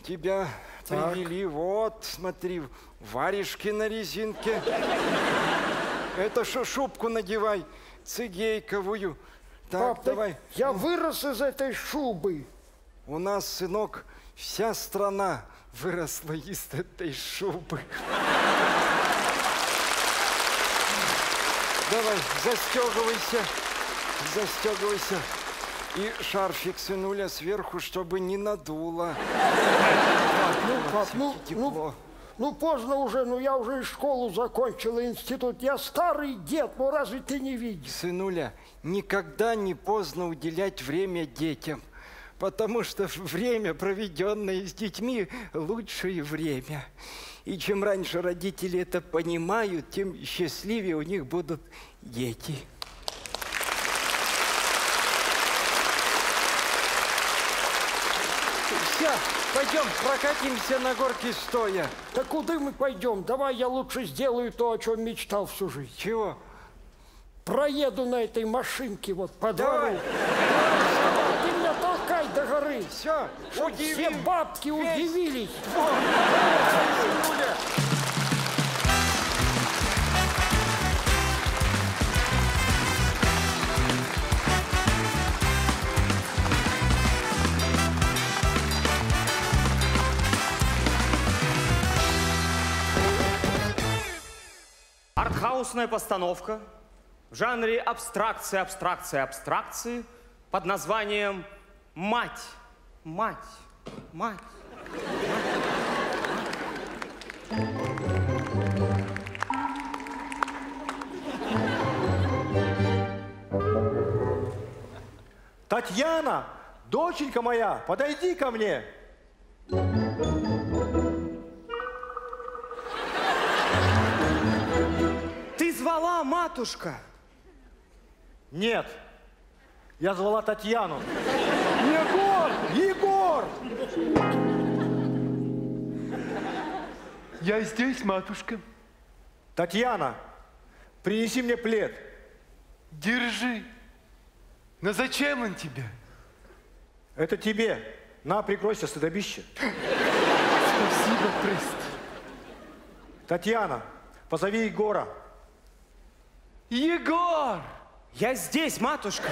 тебя Так. привели. Вот, смотри, варежки на резинке. Это что, шубку надевай, цигейковую. Так, Пап, давай. я вырос из этой шубы. У нас, сынок, вся страна выросла из этой шубы. Давай, застегивайся, застегивайся. И шарфик, сынуля, сверху, чтобы не надуло. Ну, пап, ну, ну, ну поздно уже, ну я уже и школу закончил, и институт. Я старый дед, ну разве ты не видишь? Сынуля, никогда не поздно уделять время детям. Потому что время, проведенное с детьми, лучшее время. И чем раньше родители это понимают, тем счастливее у них будут дети. Все, пойдем прокатимся на горке стоя. Да куда мы пойдем? Давай я лучше сделаю то, о чем мечтал всю жизнь. Чего? Проеду на этой машинке вот по Давай. двору. Ты меня толкай до горы. Все, Чтоб все бабки удивились. Артхаусная постановка в жанре абстракции, абстракции, абстракции под названием «Мать, мать, мать». Татьяна, доченька моя, подойди ко мне. Звала, матушка? Нет, я звала Татьяну. Егор! Егор! Я здесь, матушка. Татьяна, принеси мне плед. Держи. Но зачем он тебе? Это тебе. На, прикройся, стыдобище. Спасибо, прости. Татьяна, позови Егора. Егор! Я здесь, матушка.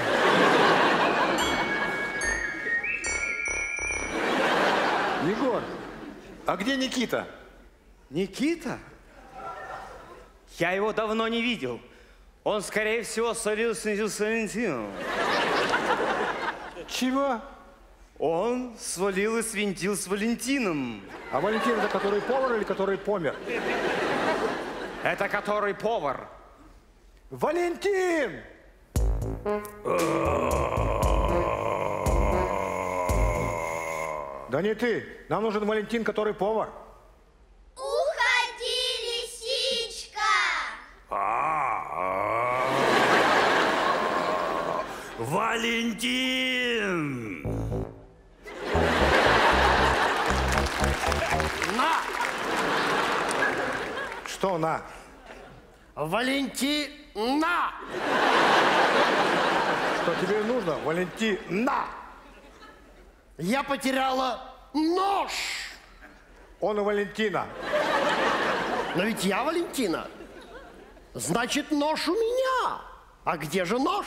Егор, а где Никита? Никита? Я его давно не видел. Он, скорее всего, свалился с Валентином. Чего? Он свалил и свинтил с Валентином. А Валентин это который повар или который помер? Это который повар. Валентин! Да не ты. Нам нужен Валентин, который повар. Уходи, лисичка! Валентин! На! Что на? Валентина! Что тебе нужно, Валентина? Я потеряла нож. Он у Валентина. Но ведь я Валентина. Значит, нож у меня. А где же нож?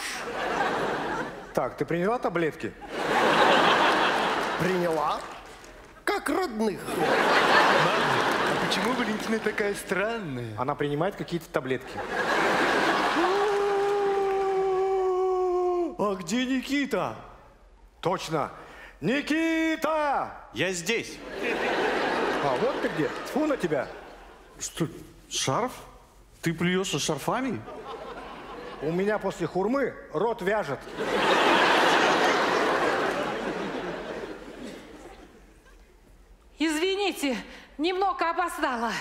Так, ты приняла таблетки? Приняла. Как родных. А почему Валентина такая странная? Она принимает какие-то таблетки. А где Никита? Точно. Никита! Я здесь. А вот ты где. Тьфу на тебя. Что, шарф? Ты плюешься шарфами? У меня после хурмы рот вяжет. Извините, немного опоздала.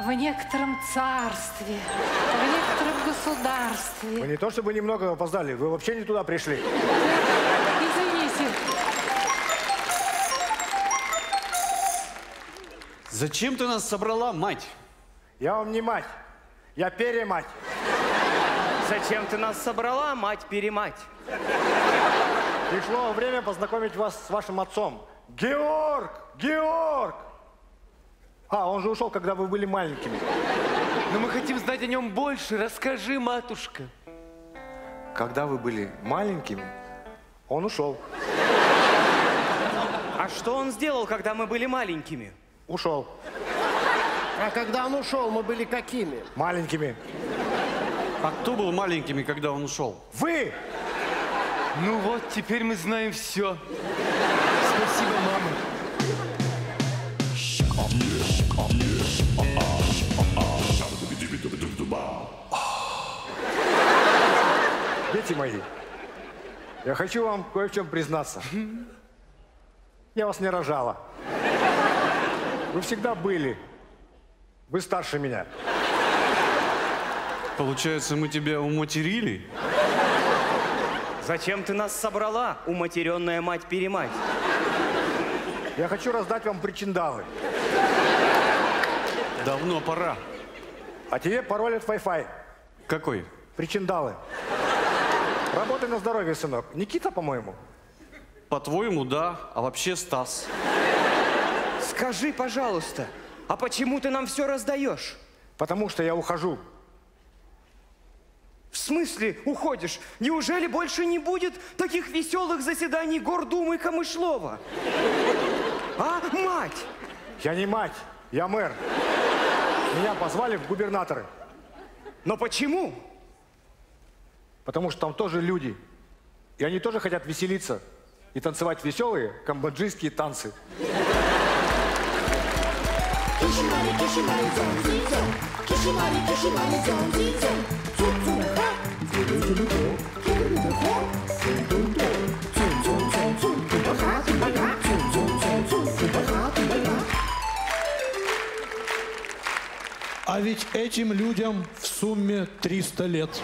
В некотором царстве, в некотором государстве. Вы не то чтобы немного опоздали, вы вообще не туда пришли. Извините. Зачем ты нас собрала, мать? Я вам не мать, я перемать. Зачем ты нас собрала, мать-перемать? Пришло время познакомить вас с вашим отцом. Георг! Георг! А, он же ушел, когда вы были маленькими. Но мы хотим знать о нем больше. Расскажи, матушка. Когда вы были маленькими, он ушел. А что он сделал, когда мы были маленькими? Ушел. А когда он ушел, мы были какими? Маленькими. А кто был маленькими, когда он ушел? Вы! Ну вот, теперь мы знаем все. Спасибо, мама. Дети мои, Я хочу вам кое в чем признаться. Я вас не рожала. Вы всегда были. Вы старше меня. Получается, мы тебя уматерили? Зачем ты нас собрала, уматеренная мать-перемать? Я хочу раздать вам причиндалы. Давно пора. А тебе пароль от Wi-Fi. Какой? Причиндалы. Работай на здоровье, сынок. Никита, по-моему. По-твоему, да. А вообще Стас. Скажи, пожалуйста, а почему ты нам все раздаешь? Потому что я ухожу. В смысле уходишь? Неужели больше не будет таких веселых заседаний Гордумы Камышлова? А, мать? Я не мать, я мэр. Меня позвали в губернаторы. Но почему? Потому что там тоже люди. И они тоже хотят веселиться и танцевать веселые камбоджийские танцы. А ведь этим людям в сумме 300 лет.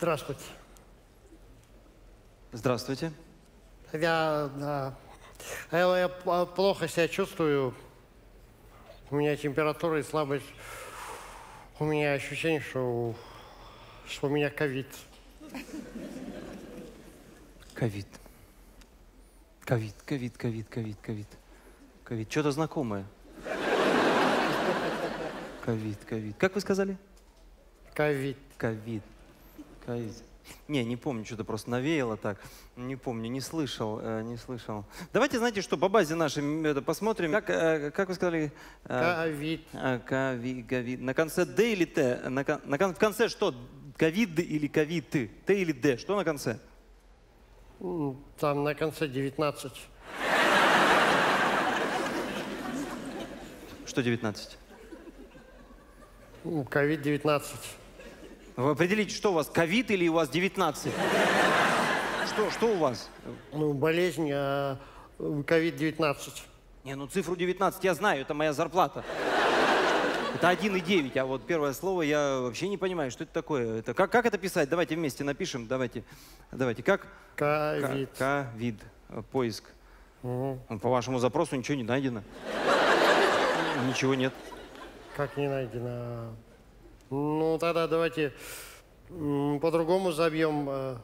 Здравствуйте. Здравствуйте. Я, я, плохо себя чувствую. У меня температура и слабость. У меня ощущение, что, что у меня ковид. Ковид. Ковид, ковид, ковид, ковид, ковид. Ковид. Что-то знакомое. Ковид, ковид. Как вы сказали? Ковид. Ковид. Ковид. Не, не помню, что-то просто навеяло так. Не помню, не слышал, э, не слышал. Давайте, знаете что, по базе нашей это, посмотрим. Как, э, как вы сказали? Э, Ковид. ковид, ковид. На конце Д или Т? На, на в конце что? Ковид или ковид? Т или Д? Что на конце? Там на конце 19. Что 19? М, Ковид-19. Вы определите, что у вас, ковид или у вас 19? Что, что у вас? Ну, болезнь а, ковид-19. Не, ну цифру 19 я знаю, это моя зарплата. Это 1,9, а вот первое слово я вообще не понимаю, что это такое. Это, как, как это писать? Давайте вместе напишем, давайте. Давайте, как? Ковид. Ковид. Поиск. Ну, По вашему запросу ничего не найдено. Ничего нет. Как не найдено? Ну, тогда давайте по-другому забьем. э,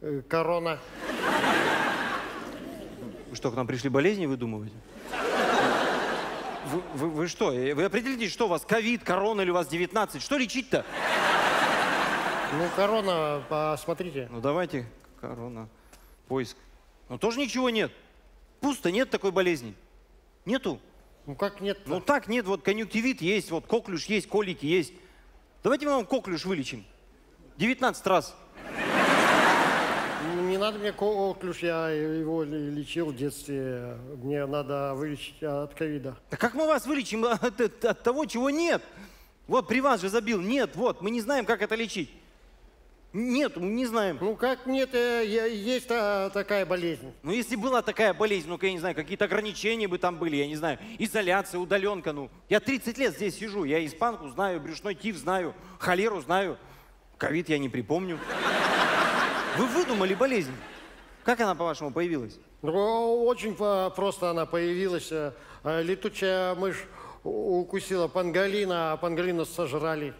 э, Корона. Вы что, к нам пришли болезни выдумывать? Вы, вы- вы что? э, Вы определите, что у вас ковид, корона или у вас 19? Что лечить-то? Ну, корона, посмотрите. Ну давайте, корона, поиск. Ну тоже ничего нет. Пусто, нет такой болезни. Нету. Ну как нет? Ну так нет, вот конъюнктивит есть, вот коклюш есть, колики есть. Давайте мы вам коклюш вылечим. 19 раз. Ну, Не надо мне коклюш, я его лечил в детстве. Мне надо вылечить от ковида. Да как мы вас вылечим от, от- от того, чего нет? Вот при вас же забил. Нет, вот, мы не знаем, как это лечить. Нет, мы не знаем. Ну как нет, э, есть а, такая болезнь. Ну, если была такая болезнь, ну-ка, я не знаю, какие-то ограничения бы там были, я не знаю, изоляция, удаленка, ну. Я 30 лет здесь сижу, я испанку знаю, брюшной тиф знаю, холеру знаю, ковид я не припомню. Вы выдумали болезнь. Как она, по-вашему, появилась? Ну, очень просто она появилась. э, э, Летучая мышь укусила панголина, а панголина сожрали.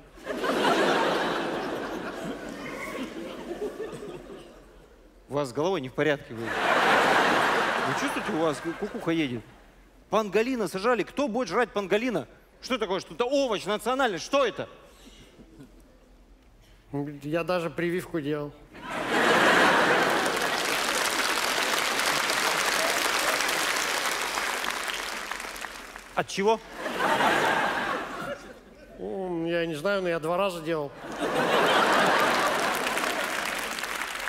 У вас с головой не в порядке. Вы, вы чувствуете, у вас кукуха едет? Панголина сажали. Кто будет жрать панголина? Что такое? Что-то овощ национальный. Что это? Я даже прививку делал. От чего? М, Я не знаю, но я два раза делал.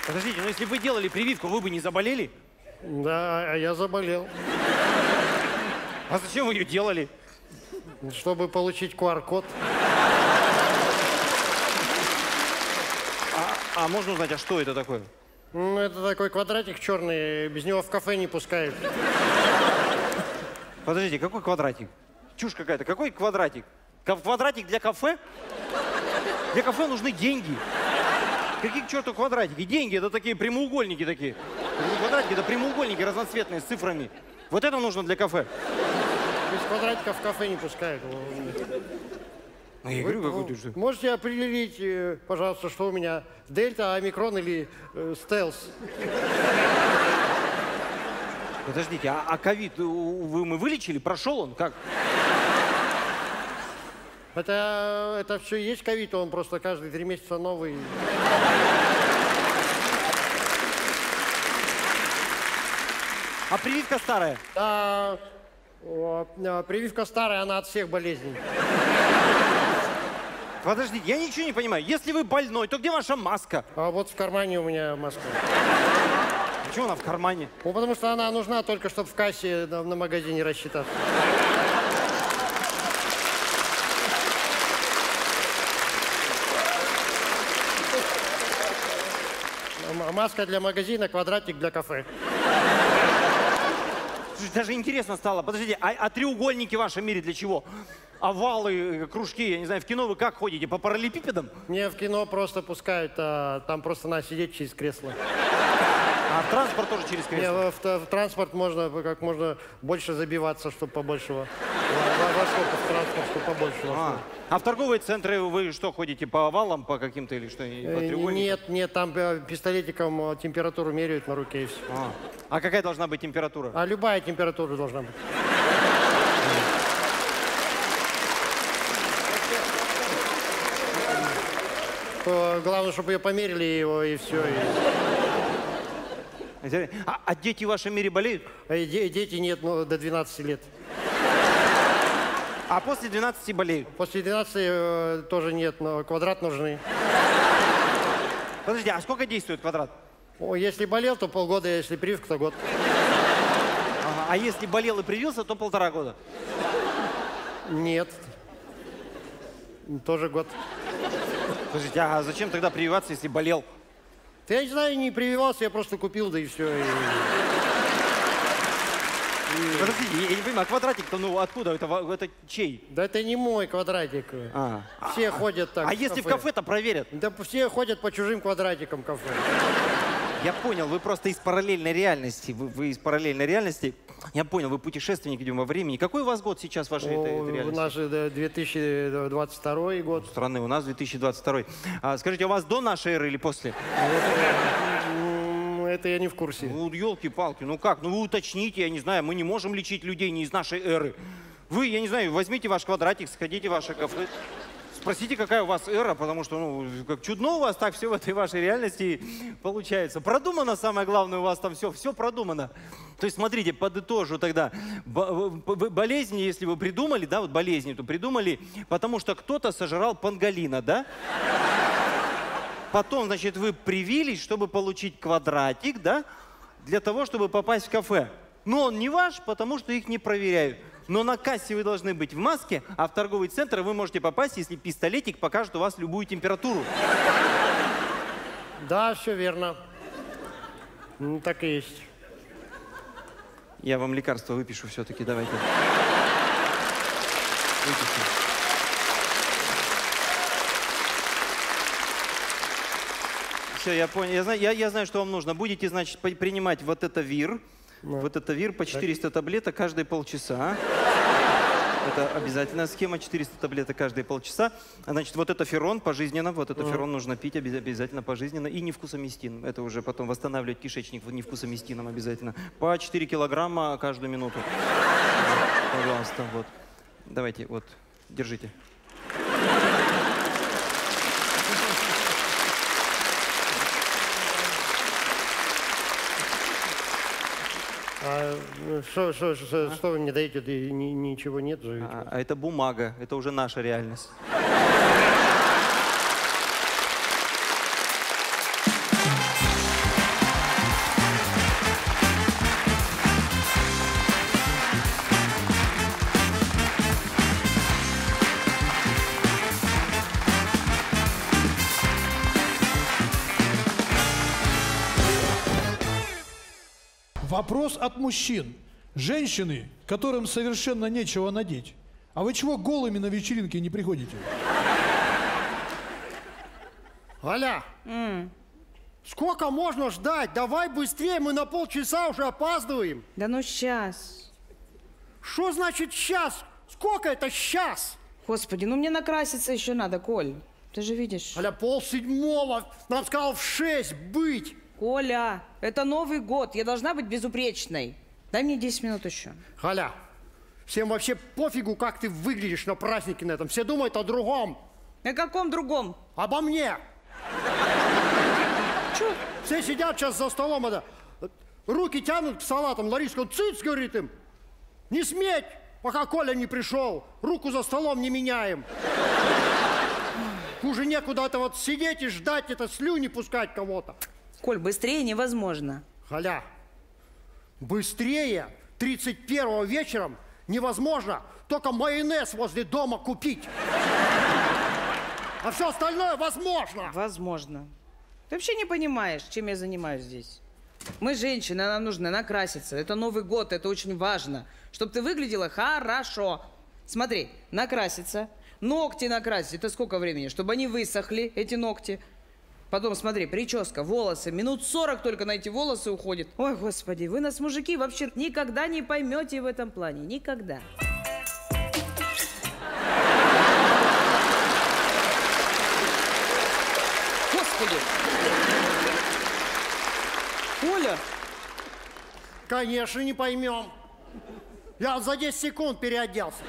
Подождите, ну если бы вы делали прививку, вы бы не заболели? Да, а я заболел. А зачем вы ее делали? Чтобы получить QR-код. А, а можно узнать, а что это такое? Ну, это такой квадратик черный, без него в кафе не пускают. Подождите, какой квадратик? Чушь какая-то. Какой квадратик? Квадратик для кафе? Для кафе нужны деньги. Какие к черту квадратики? Деньги это такие прямоугольники такие. Не квадратики, это прямоугольники разноцветные с цифрами. Вот это нужно для кафе. Без квадратиков в кафе не пускают. А я Вы- говорю, какой ты что? Можете определить, э, пожалуйста, что у меня? Дельта, омикрон или э, стелс? Подождите, а а ковид у- вы мы вылечили? Прошел он? Как? Это, это все есть ковид, он просто каждые три месяца новый. А прививка старая? А, о, а, прививка старая, она от всех болезней. Подождите, я ничего не понимаю. Если вы больной, то где ваша маска? А вот в кармане у меня маска. Почему она в кармане? Ну, потому что она нужна только, чтобы в кассе на, на магазине рассчитаться. Маска для магазина, квадратик для кафе. Слушай, Даже интересно стало. Подождите, а, а треугольники в вашем мире для чего? Овалы, э, кружки, я не знаю, в кино вы как ходите? По параллелепипедам? Мне в кино просто пускают, а там просто надо сидеть через кресло. А в транспорт тоже через Не, кресло? в, в- в транспорт можно как можно больше забиваться, чтобы побольше. А, а в торговые центры вы что, ходите по овалам, по каким-то или что? по Э? Нет, нет, там э, пистолетиком э, температуру меряют на руке и все. А. А какая должна быть температура? А любая температура должна быть. Главное, чтобы ее померили его и все. А, а дети в вашем мире болеют? дети нет, ну, до 12 лет. А после 12 болеют? После 12 э, тоже нет, но квадрат нужны. Подожди, а сколько действует квадрат? О, если болел, то полгода, если прививка, то год. Ага, А если болел и привился, то полтора года. Нет. Тоже год. Подождите, а зачем тогда прививаться, если болел? Да я не знаю, не прививался, я просто купил, да и все. Подождите, я, не понимаю, а квадратик-то, ну откуда? Это, это чей? Да это не мой квадратик. А. Все ходят так. А если в кафе-то проверят? Да все ходят по чужим квадратикам кафе. Я понял, вы просто из параллельной реальности. Вы, вы из параллельной реальности. Я понял, вы путешественник идем во времени. Какой у вас год сейчас вашей этой, этой У реальности? нас же да, 2022 год. Страны у нас 2022. А, скажите, а у вас до нашей эры или после? Это я не в курсе. Ну, елки-палки, ну как? Ну вы уточните, я не знаю, мы не можем лечить людей не из нашей эры. Вы, я не знаю, возьмите ваш квадратик, сходите в ваше кафе, спросите, какая у вас эра, потому что, ну, как чудно у вас так все в этой вашей реальности получается. Продумано самое главное у вас там все, все продумано. То есть, смотрите, подытожу тогда. Б- болезни, если вы придумали, да, вот болезни, то придумали, потому что кто-то сожрал панголина, да? Потом, значит, вы привились, чтобы получить квадратик, да, для того, чтобы попасть в кафе. Но он не ваш, потому что их не проверяют. Но на кассе вы должны быть в маске, а в торговый центр вы можете попасть, если пистолетик покажет у вас любую температуру. Да, все верно. Ну, так и есть. Я вам лекарство выпишу все-таки, давайте. Выпишу. Все, я понял. Я знаю, я, я знаю, что вам нужно. Будете, значит, принимать вот это ВИР. Вот это ВИР по 400 таблеток каждые полчаса. Это обязательная схема, 400 таблеток каждые полчаса. Значит, вот это феррон пожизненно, вот это Мгм. феррон нужно пить обяз- обязательно пожизненно. И невкусоместин. Это уже потом восстанавливать кишечник невкусоместином обязательно. По 4 килограмма каждую минуту. Пожалуйста, вот. Давайте, вот, держите. А э, что, что, что, что вы мне даете? Да ни- ничего нет же. А, а это бумага, это уже наша реальность. Вопрос от мужчин. Женщины, которым совершенно нечего надеть. А вы чего голыми на вечеринке не приходите? Аля, сколько можно ждать? Давай быстрее, мы на полчаса уже опаздываем. Да ну сейчас. Что значит сейчас? Сколько это сейчас? Господи, ну мне накраситься еще надо, Коль. Ты же видишь. Аля, пол седьмого. Нам сказал в шесть быть. Коля, это Новый год. Я должна быть безупречной. Дай мне 10 минут еще. Халя, всем вообще пофигу, как ты выглядишь на празднике на этом. Все думают о другом. О каком другом? Обо мне. Че? Все сидят сейчас за столом, это, руки тянут к салатам. Лариска, циц, говорит им, не сметь, пока Коля не пришел. Руку за столом не меняем. Хуже некуда это вот сидеть и ждать, это слюни пускать кого-то. Коль, быстрее невозможно. Халя, быстрее 31 вечером невозможно только майонез возле дома купить. А все остальное возможно. Возможно. Ты вообще не понимаешь, чем я занимаюсь здесь. Мы женщины, нам нужно накраситься. Это Новый год, это очень важно. Чтобы ты выглядела хорошо. Смотри, накраситься, ногти накрасить. Это сколько времени? Чтобы они высохли, эти ногти. Потом, смотри, прическа, волосы. Минут 40 только на эти волосы уходит. Ой, господи, вы нас, мужики, вообще никогда не поймете в этом плане. Никогда. Господи! Оля! Конечно, не поймем. Я за 10 секунд переоделся.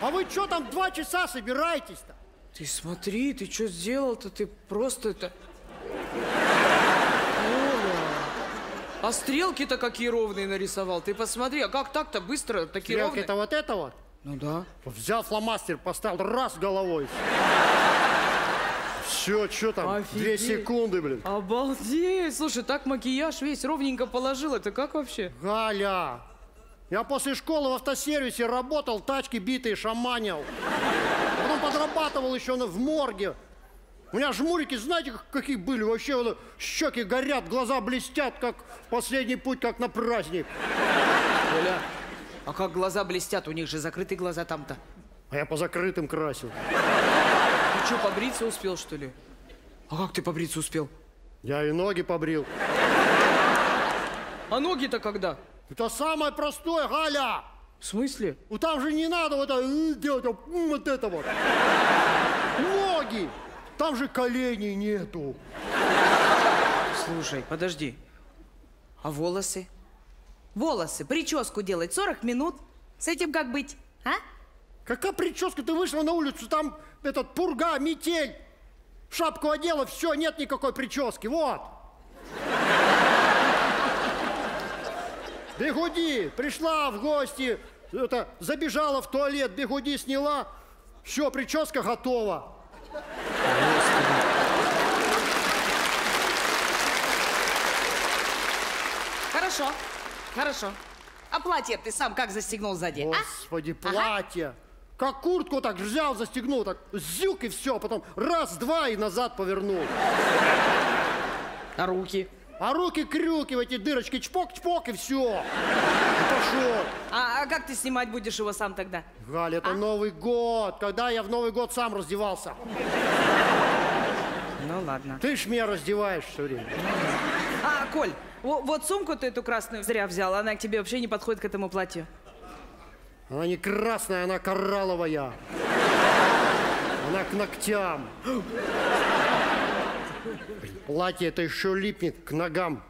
А вы что там два часа собираетесь-то? Ты смотри, ты что сделал-то? Ты просто это... А стрелки-то какие ровные нарисовал. Ты посмотри, а как так-то быстро такие Стрелки ровные? это вот это вот? Ну да. Взял фломастер, поставил раз головой. Все, что там? Две Офигеть. секунды, блин. Обалдеть! Слушай, так макияж весь ровненько положил. Это как вообще? Галя, я после школы в автосервисе работал, тачки битые шаманил. Подрабатывал еще в морге. У меня жмурики, знаете, как- какие были? Вообще вот, щеки горят, глаза блестят, как последний путь, как на праздник. Оля, а как глаза блестят? У них же закрытые глаза там-то. А я по закрытым красил. Ты что, побриться успел, что ли? А как ты побриться успел? Я и ноги побрил. А ноги-то когда? Это самое простое, Галя! В смысле? Ну там же не надо вот это э, делать, а, вот это вот. Ноги! Там же коленей нету. Слушай, подожди. А волосы? Волосы, прическу делать 40 минут. С этим как быть, а? Какая прическа? Ты вышла на улицу, там этот пурга, метель. Шапку одела, все, нет никакой прически. Вот. Бегуди, пришла в гости, это, забежала в туалет, бегуди сняла. Все, прическа готова. Хорошо, хорошо. А платье ты сам как застегнул сзади, а? Господи, платье. Как куртку так взял, застегнул, так зюк и все, потом раз, два и назад повернул. А руки? А руки-крюки в эти дырочки, чпок-чпок и все. И пошел. А, а как ты снимать будешь его сам тогда? Галя, это Новый год. Когда я в Новый год сам раздевался? Ну ладно. Ты ж меня раздеваешь все время. А, Коль, во- вот сумку ты эту красную зря взял, она к тебе вообще не подходит к этому платью. Она не красная, она коралловая. Она к ногтям. Платье это еще липнет к ногам.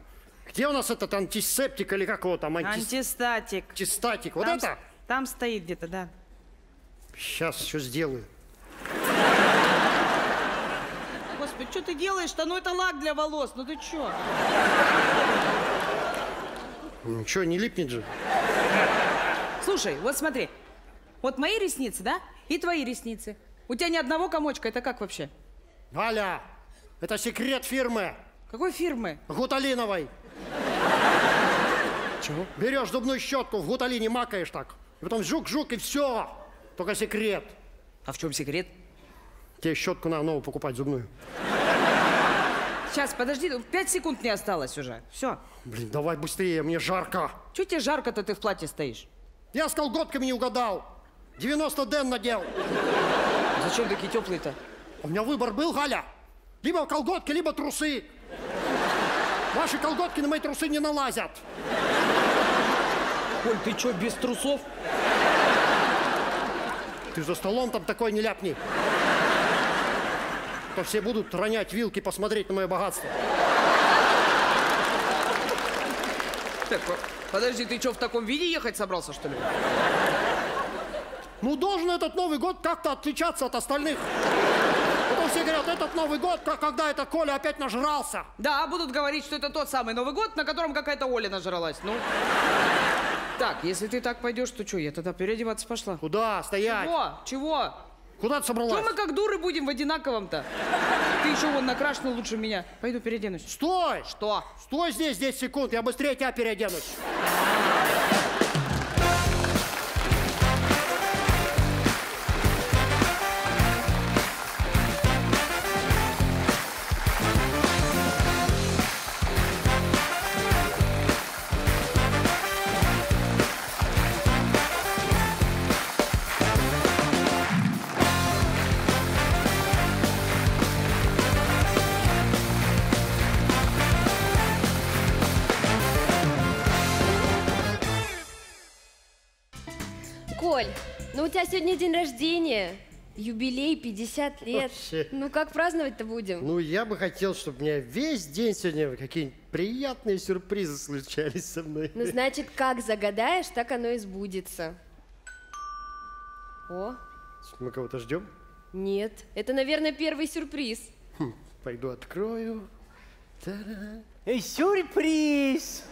Где у нас этот антисептик или как его там? Анти... Антистатик. Антистатик. Вот Там это? Там стоит где-то, да. Сейчас еще сделаю. Господи, что ты делаешь-то? Ну это лак для волос, ну ты что? Ничего, не липнет же. Слушай, вот смотри. Вот мои ресницы, да? И твои ресницы. У тебя ни одного комочка. Это как вообще? Валя, это секрет фирмы. Какой фирмы? Гуталиновой. Чего? Берешь зубную щетку, в гуталине макаешь так. И потом жук-жук, и все. Только секрет. А в чем секрет? Тебе щетку надо новую покупать, зубную. Сейчас, подожди, ну, пять секунд не осталось уже. Все. Блин, давай быстрее, мне жарко. Че тебе жарко-то ты в платье стоишь? Я с колготками не угадал. 90 ден надел. Зачем такие теплые-то? У меня выбор был, Галя. Либо колготки, либо трусы. Ваши колготки на мои трусы не налазят. Коль, ты что, без трусов? Ты за столом там такой не ляпни. То все будут ронять вилки, посмотреть на мое богатство. Так, по- подожди, ты что, в таком виде ехать собрался, что ли? Ну, должен этот Новый год как-то отличаться от остальных. Все говорят, этот Новый год, как когда это Коля опять нажрался. Да, будут говорить, что это тот самый Новый год, на котором какая-то Оля нажралась. Ну. Так, если ты так пойдешь, то что, я тогда переодеваться пошла. Куда? Стоять. Чего? Чего? Куда ты собралась? Что мы как дуры будем в одинаковом-то? Ты еще вон накрашена лучше меня. Пойду переоденусь. Стой! Что? Стой здесь 10 секунд, я быстрее тебя переоденусь. Тебя сегодня день рождения. Юбилей 50 лет. Вообще. Ну как праздновать-то будем? Ну, я бы хотел, чтобы у меня весь день сегодня какие-нибудь приятные сюрпризы случались со мной. Ну, значит, как загадаешь, так оно и сбудется. О, Мы кого-то ждем? нет. Это, наверное, первый сюрприз. Хм, пойду открою. Та-да. Сюрприз!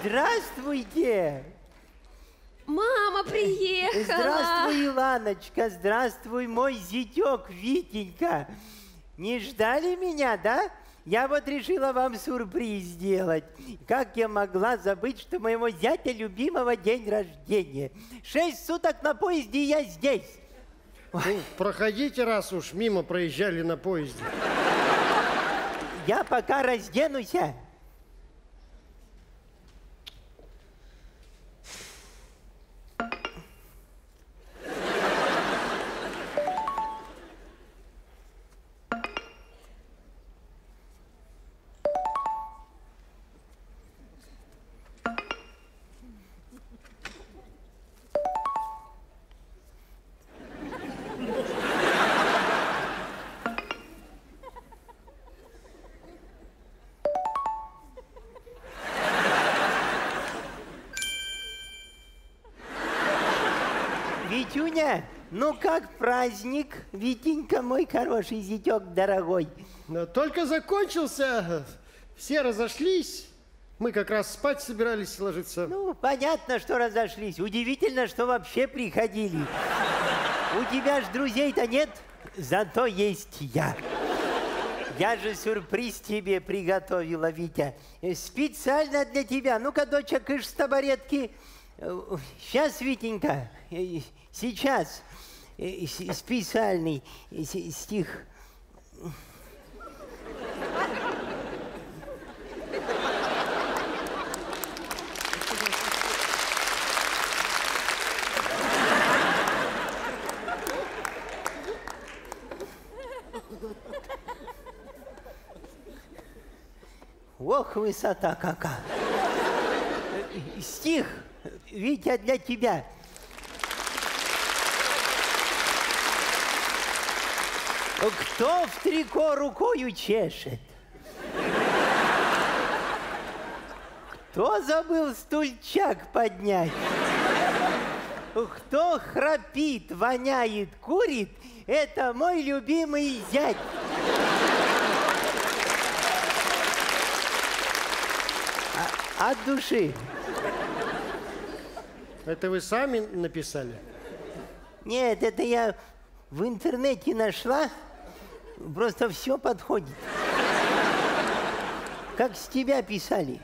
Здравствуйте! Мама приехала! Здравствуй, Иланочка, здравствуй, мой зятек Витенька. Не ждали меня, да? Я вот решила вам сюрприз сделать. Как я могла забыть, что моего зятя любимого день рождения? Шесть суток на поезде, и я здесь. Ну, проходите, раз уж мимо проезжали на поезде. Я пока разденусь. Витюня, ну как праздник? Витенька, мой хороший зятек дорогой. Но только закончился, все разошлись. Мы как раз спать собирались ложиться. Ну, понятно, что разошлись. Удивительно, что вообще приходили. У тебя ж друзей-то нет, зато есть я. Я же сюрприз тебе приготовила, Витя. Специально для тебя. Ну-ка, доча, кыш с табуретки. Сейчас, Витенька, э, сейчас. Э, Специальный э, стих. Ох, высота какая. Э, Витя, для тебя. Кто в трико рукою чешет? Кто забыл стульчак поднять? Кто храпит, воняет, курит, это мой любимый зять. От души. Это вы сами написали? Нет, это я в интернете нашла. Просто все подходит. Как с тебя писали.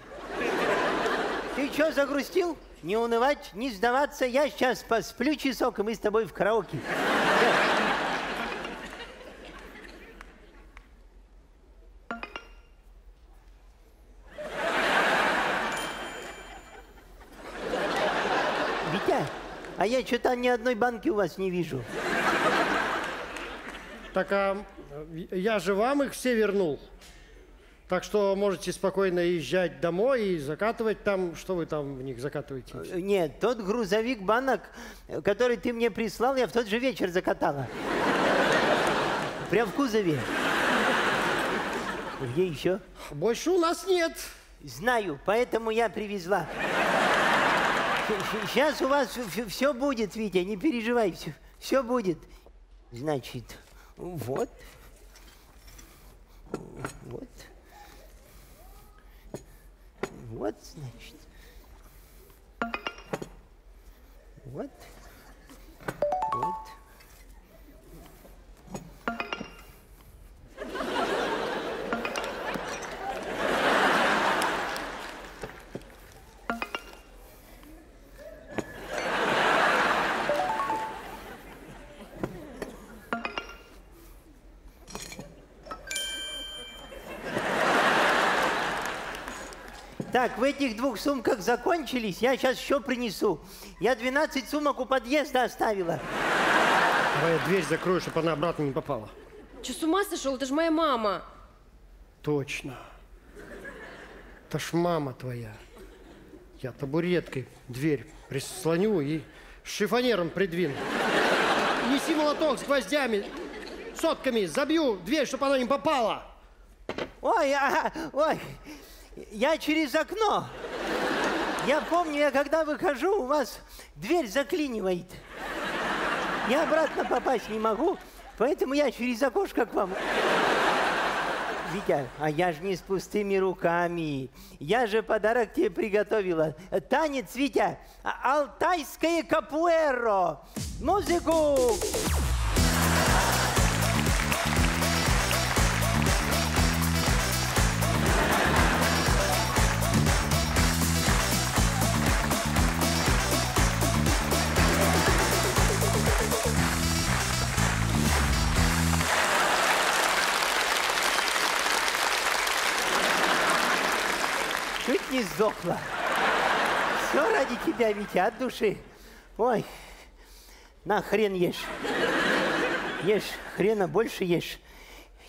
Ты что, загрустил? Не унывать, не сдаваться. Я сейчас посплю часок, и мы с тобой в караоке. Витя, а я что-то ни одной банки у вас не вижу. Так а я же вам их все вернул. Так что можете спокойно езжать домой и закатывать там, что вы там в них закатываете. Нет, тот грузовик банок, который ты мне прислал, я в тот же вечер закатала. Прям в кузове. Где еще? Больше у нас нет. Знаю, поэтому я привезла. Сейчас у вас все будет, Витя, не переживай, все будет. Значит, вот. Вот. Вот, значит. Вот. Вот. Так, в этих двух сумках закончились. Я сейчас еще принесу. Я 12 сумок у подъезда оставила. Давай я дверь закрою, чтобы она обратно не попала. Че, с ума сошел? Это же моя мама. Точно. Это ж мама твоя. Я табуреткой дверь прислоню и шифонером придвину. Неси молоток с гвоздями, сотками, забью дверь, чтобы она не попала. Ой, а, ой, я через окно. Я помню, я когда выхожу, у вас дверь заклинивает. Я обратно попасть не могу, поэтому я через окошко к вам. Витя, а я же не с пустыми руками. Я же подарок тебе приготовила. Танец, Витя, а- алтайское капуэро. Музыку! Чуть сдохла. Все ради тебя, Витя, от души. Ой, на хрен ешь. Ешь хрена, больше ешь.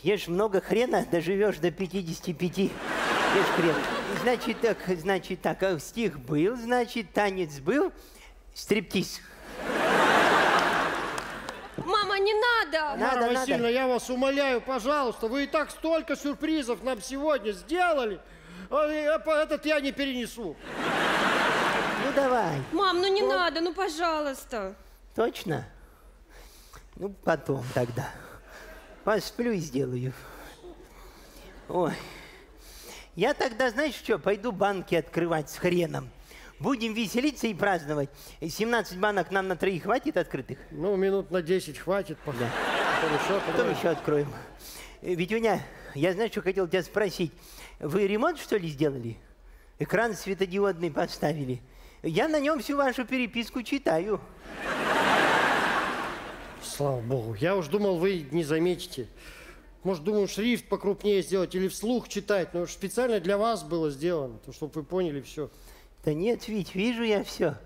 Ешь много хрена, доживешь до 55. Ешь хрен. Значит так, значит так, а стих был, значит, танец был, стриптиз. Мама, не надо! Мара Васильевна, я вас умоляю, пожалуйста, вы и так столько сюрпризов нам сегодня сделали. И Этот я не перенесу. Ну давай. Мам, ну не надо, ну пожалуйста. Точно? Ну, потом тогда. Посплю и сделаю. Ой. Я тогда, знаешь что, пойду банки открывать с хреном. Будем веселиться и праздновать. 17 банок нам на троих хватит открытых? Ну, минут на 10 хватит. Потом еще, Потом еще откроем. Э, Витюня, я знаю, что хотел тебя спросить. Вы ремонт, что ли, сделали? Экран светодиодный поставили. Я на нем всю вашу переписку читаю. Слава богу. Я уж думал, вы не заметите. Может, думаю, шрифт покрупнее сделать или вслух читать. Но специально для вас было сделано, чтобы вы поняли все. Да нет, ведь вижу я все.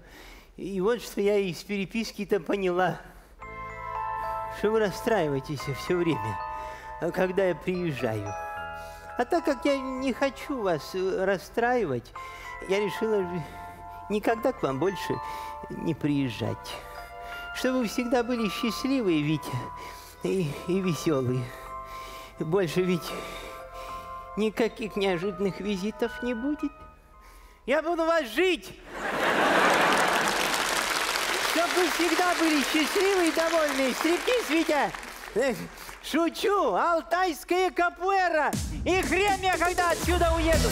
И вот что я из переписки-то поняла. Что вы расстраиваетесь все время, когда я приезжаю. А так как я не хочу вас э, расстраивать, я решила никогда к вам больше не приезжать. Чтобы вы всегда были счастливые, Витя, и, и веселые. Больше ведь никаких неожиданных визитов не будет. Я буду вас жить! Чтоб вы всегда были счастливы и довольны. Стриптиз, Витя! Шучу! Алтайская капуэра! И хрен я когда отсюда уеду!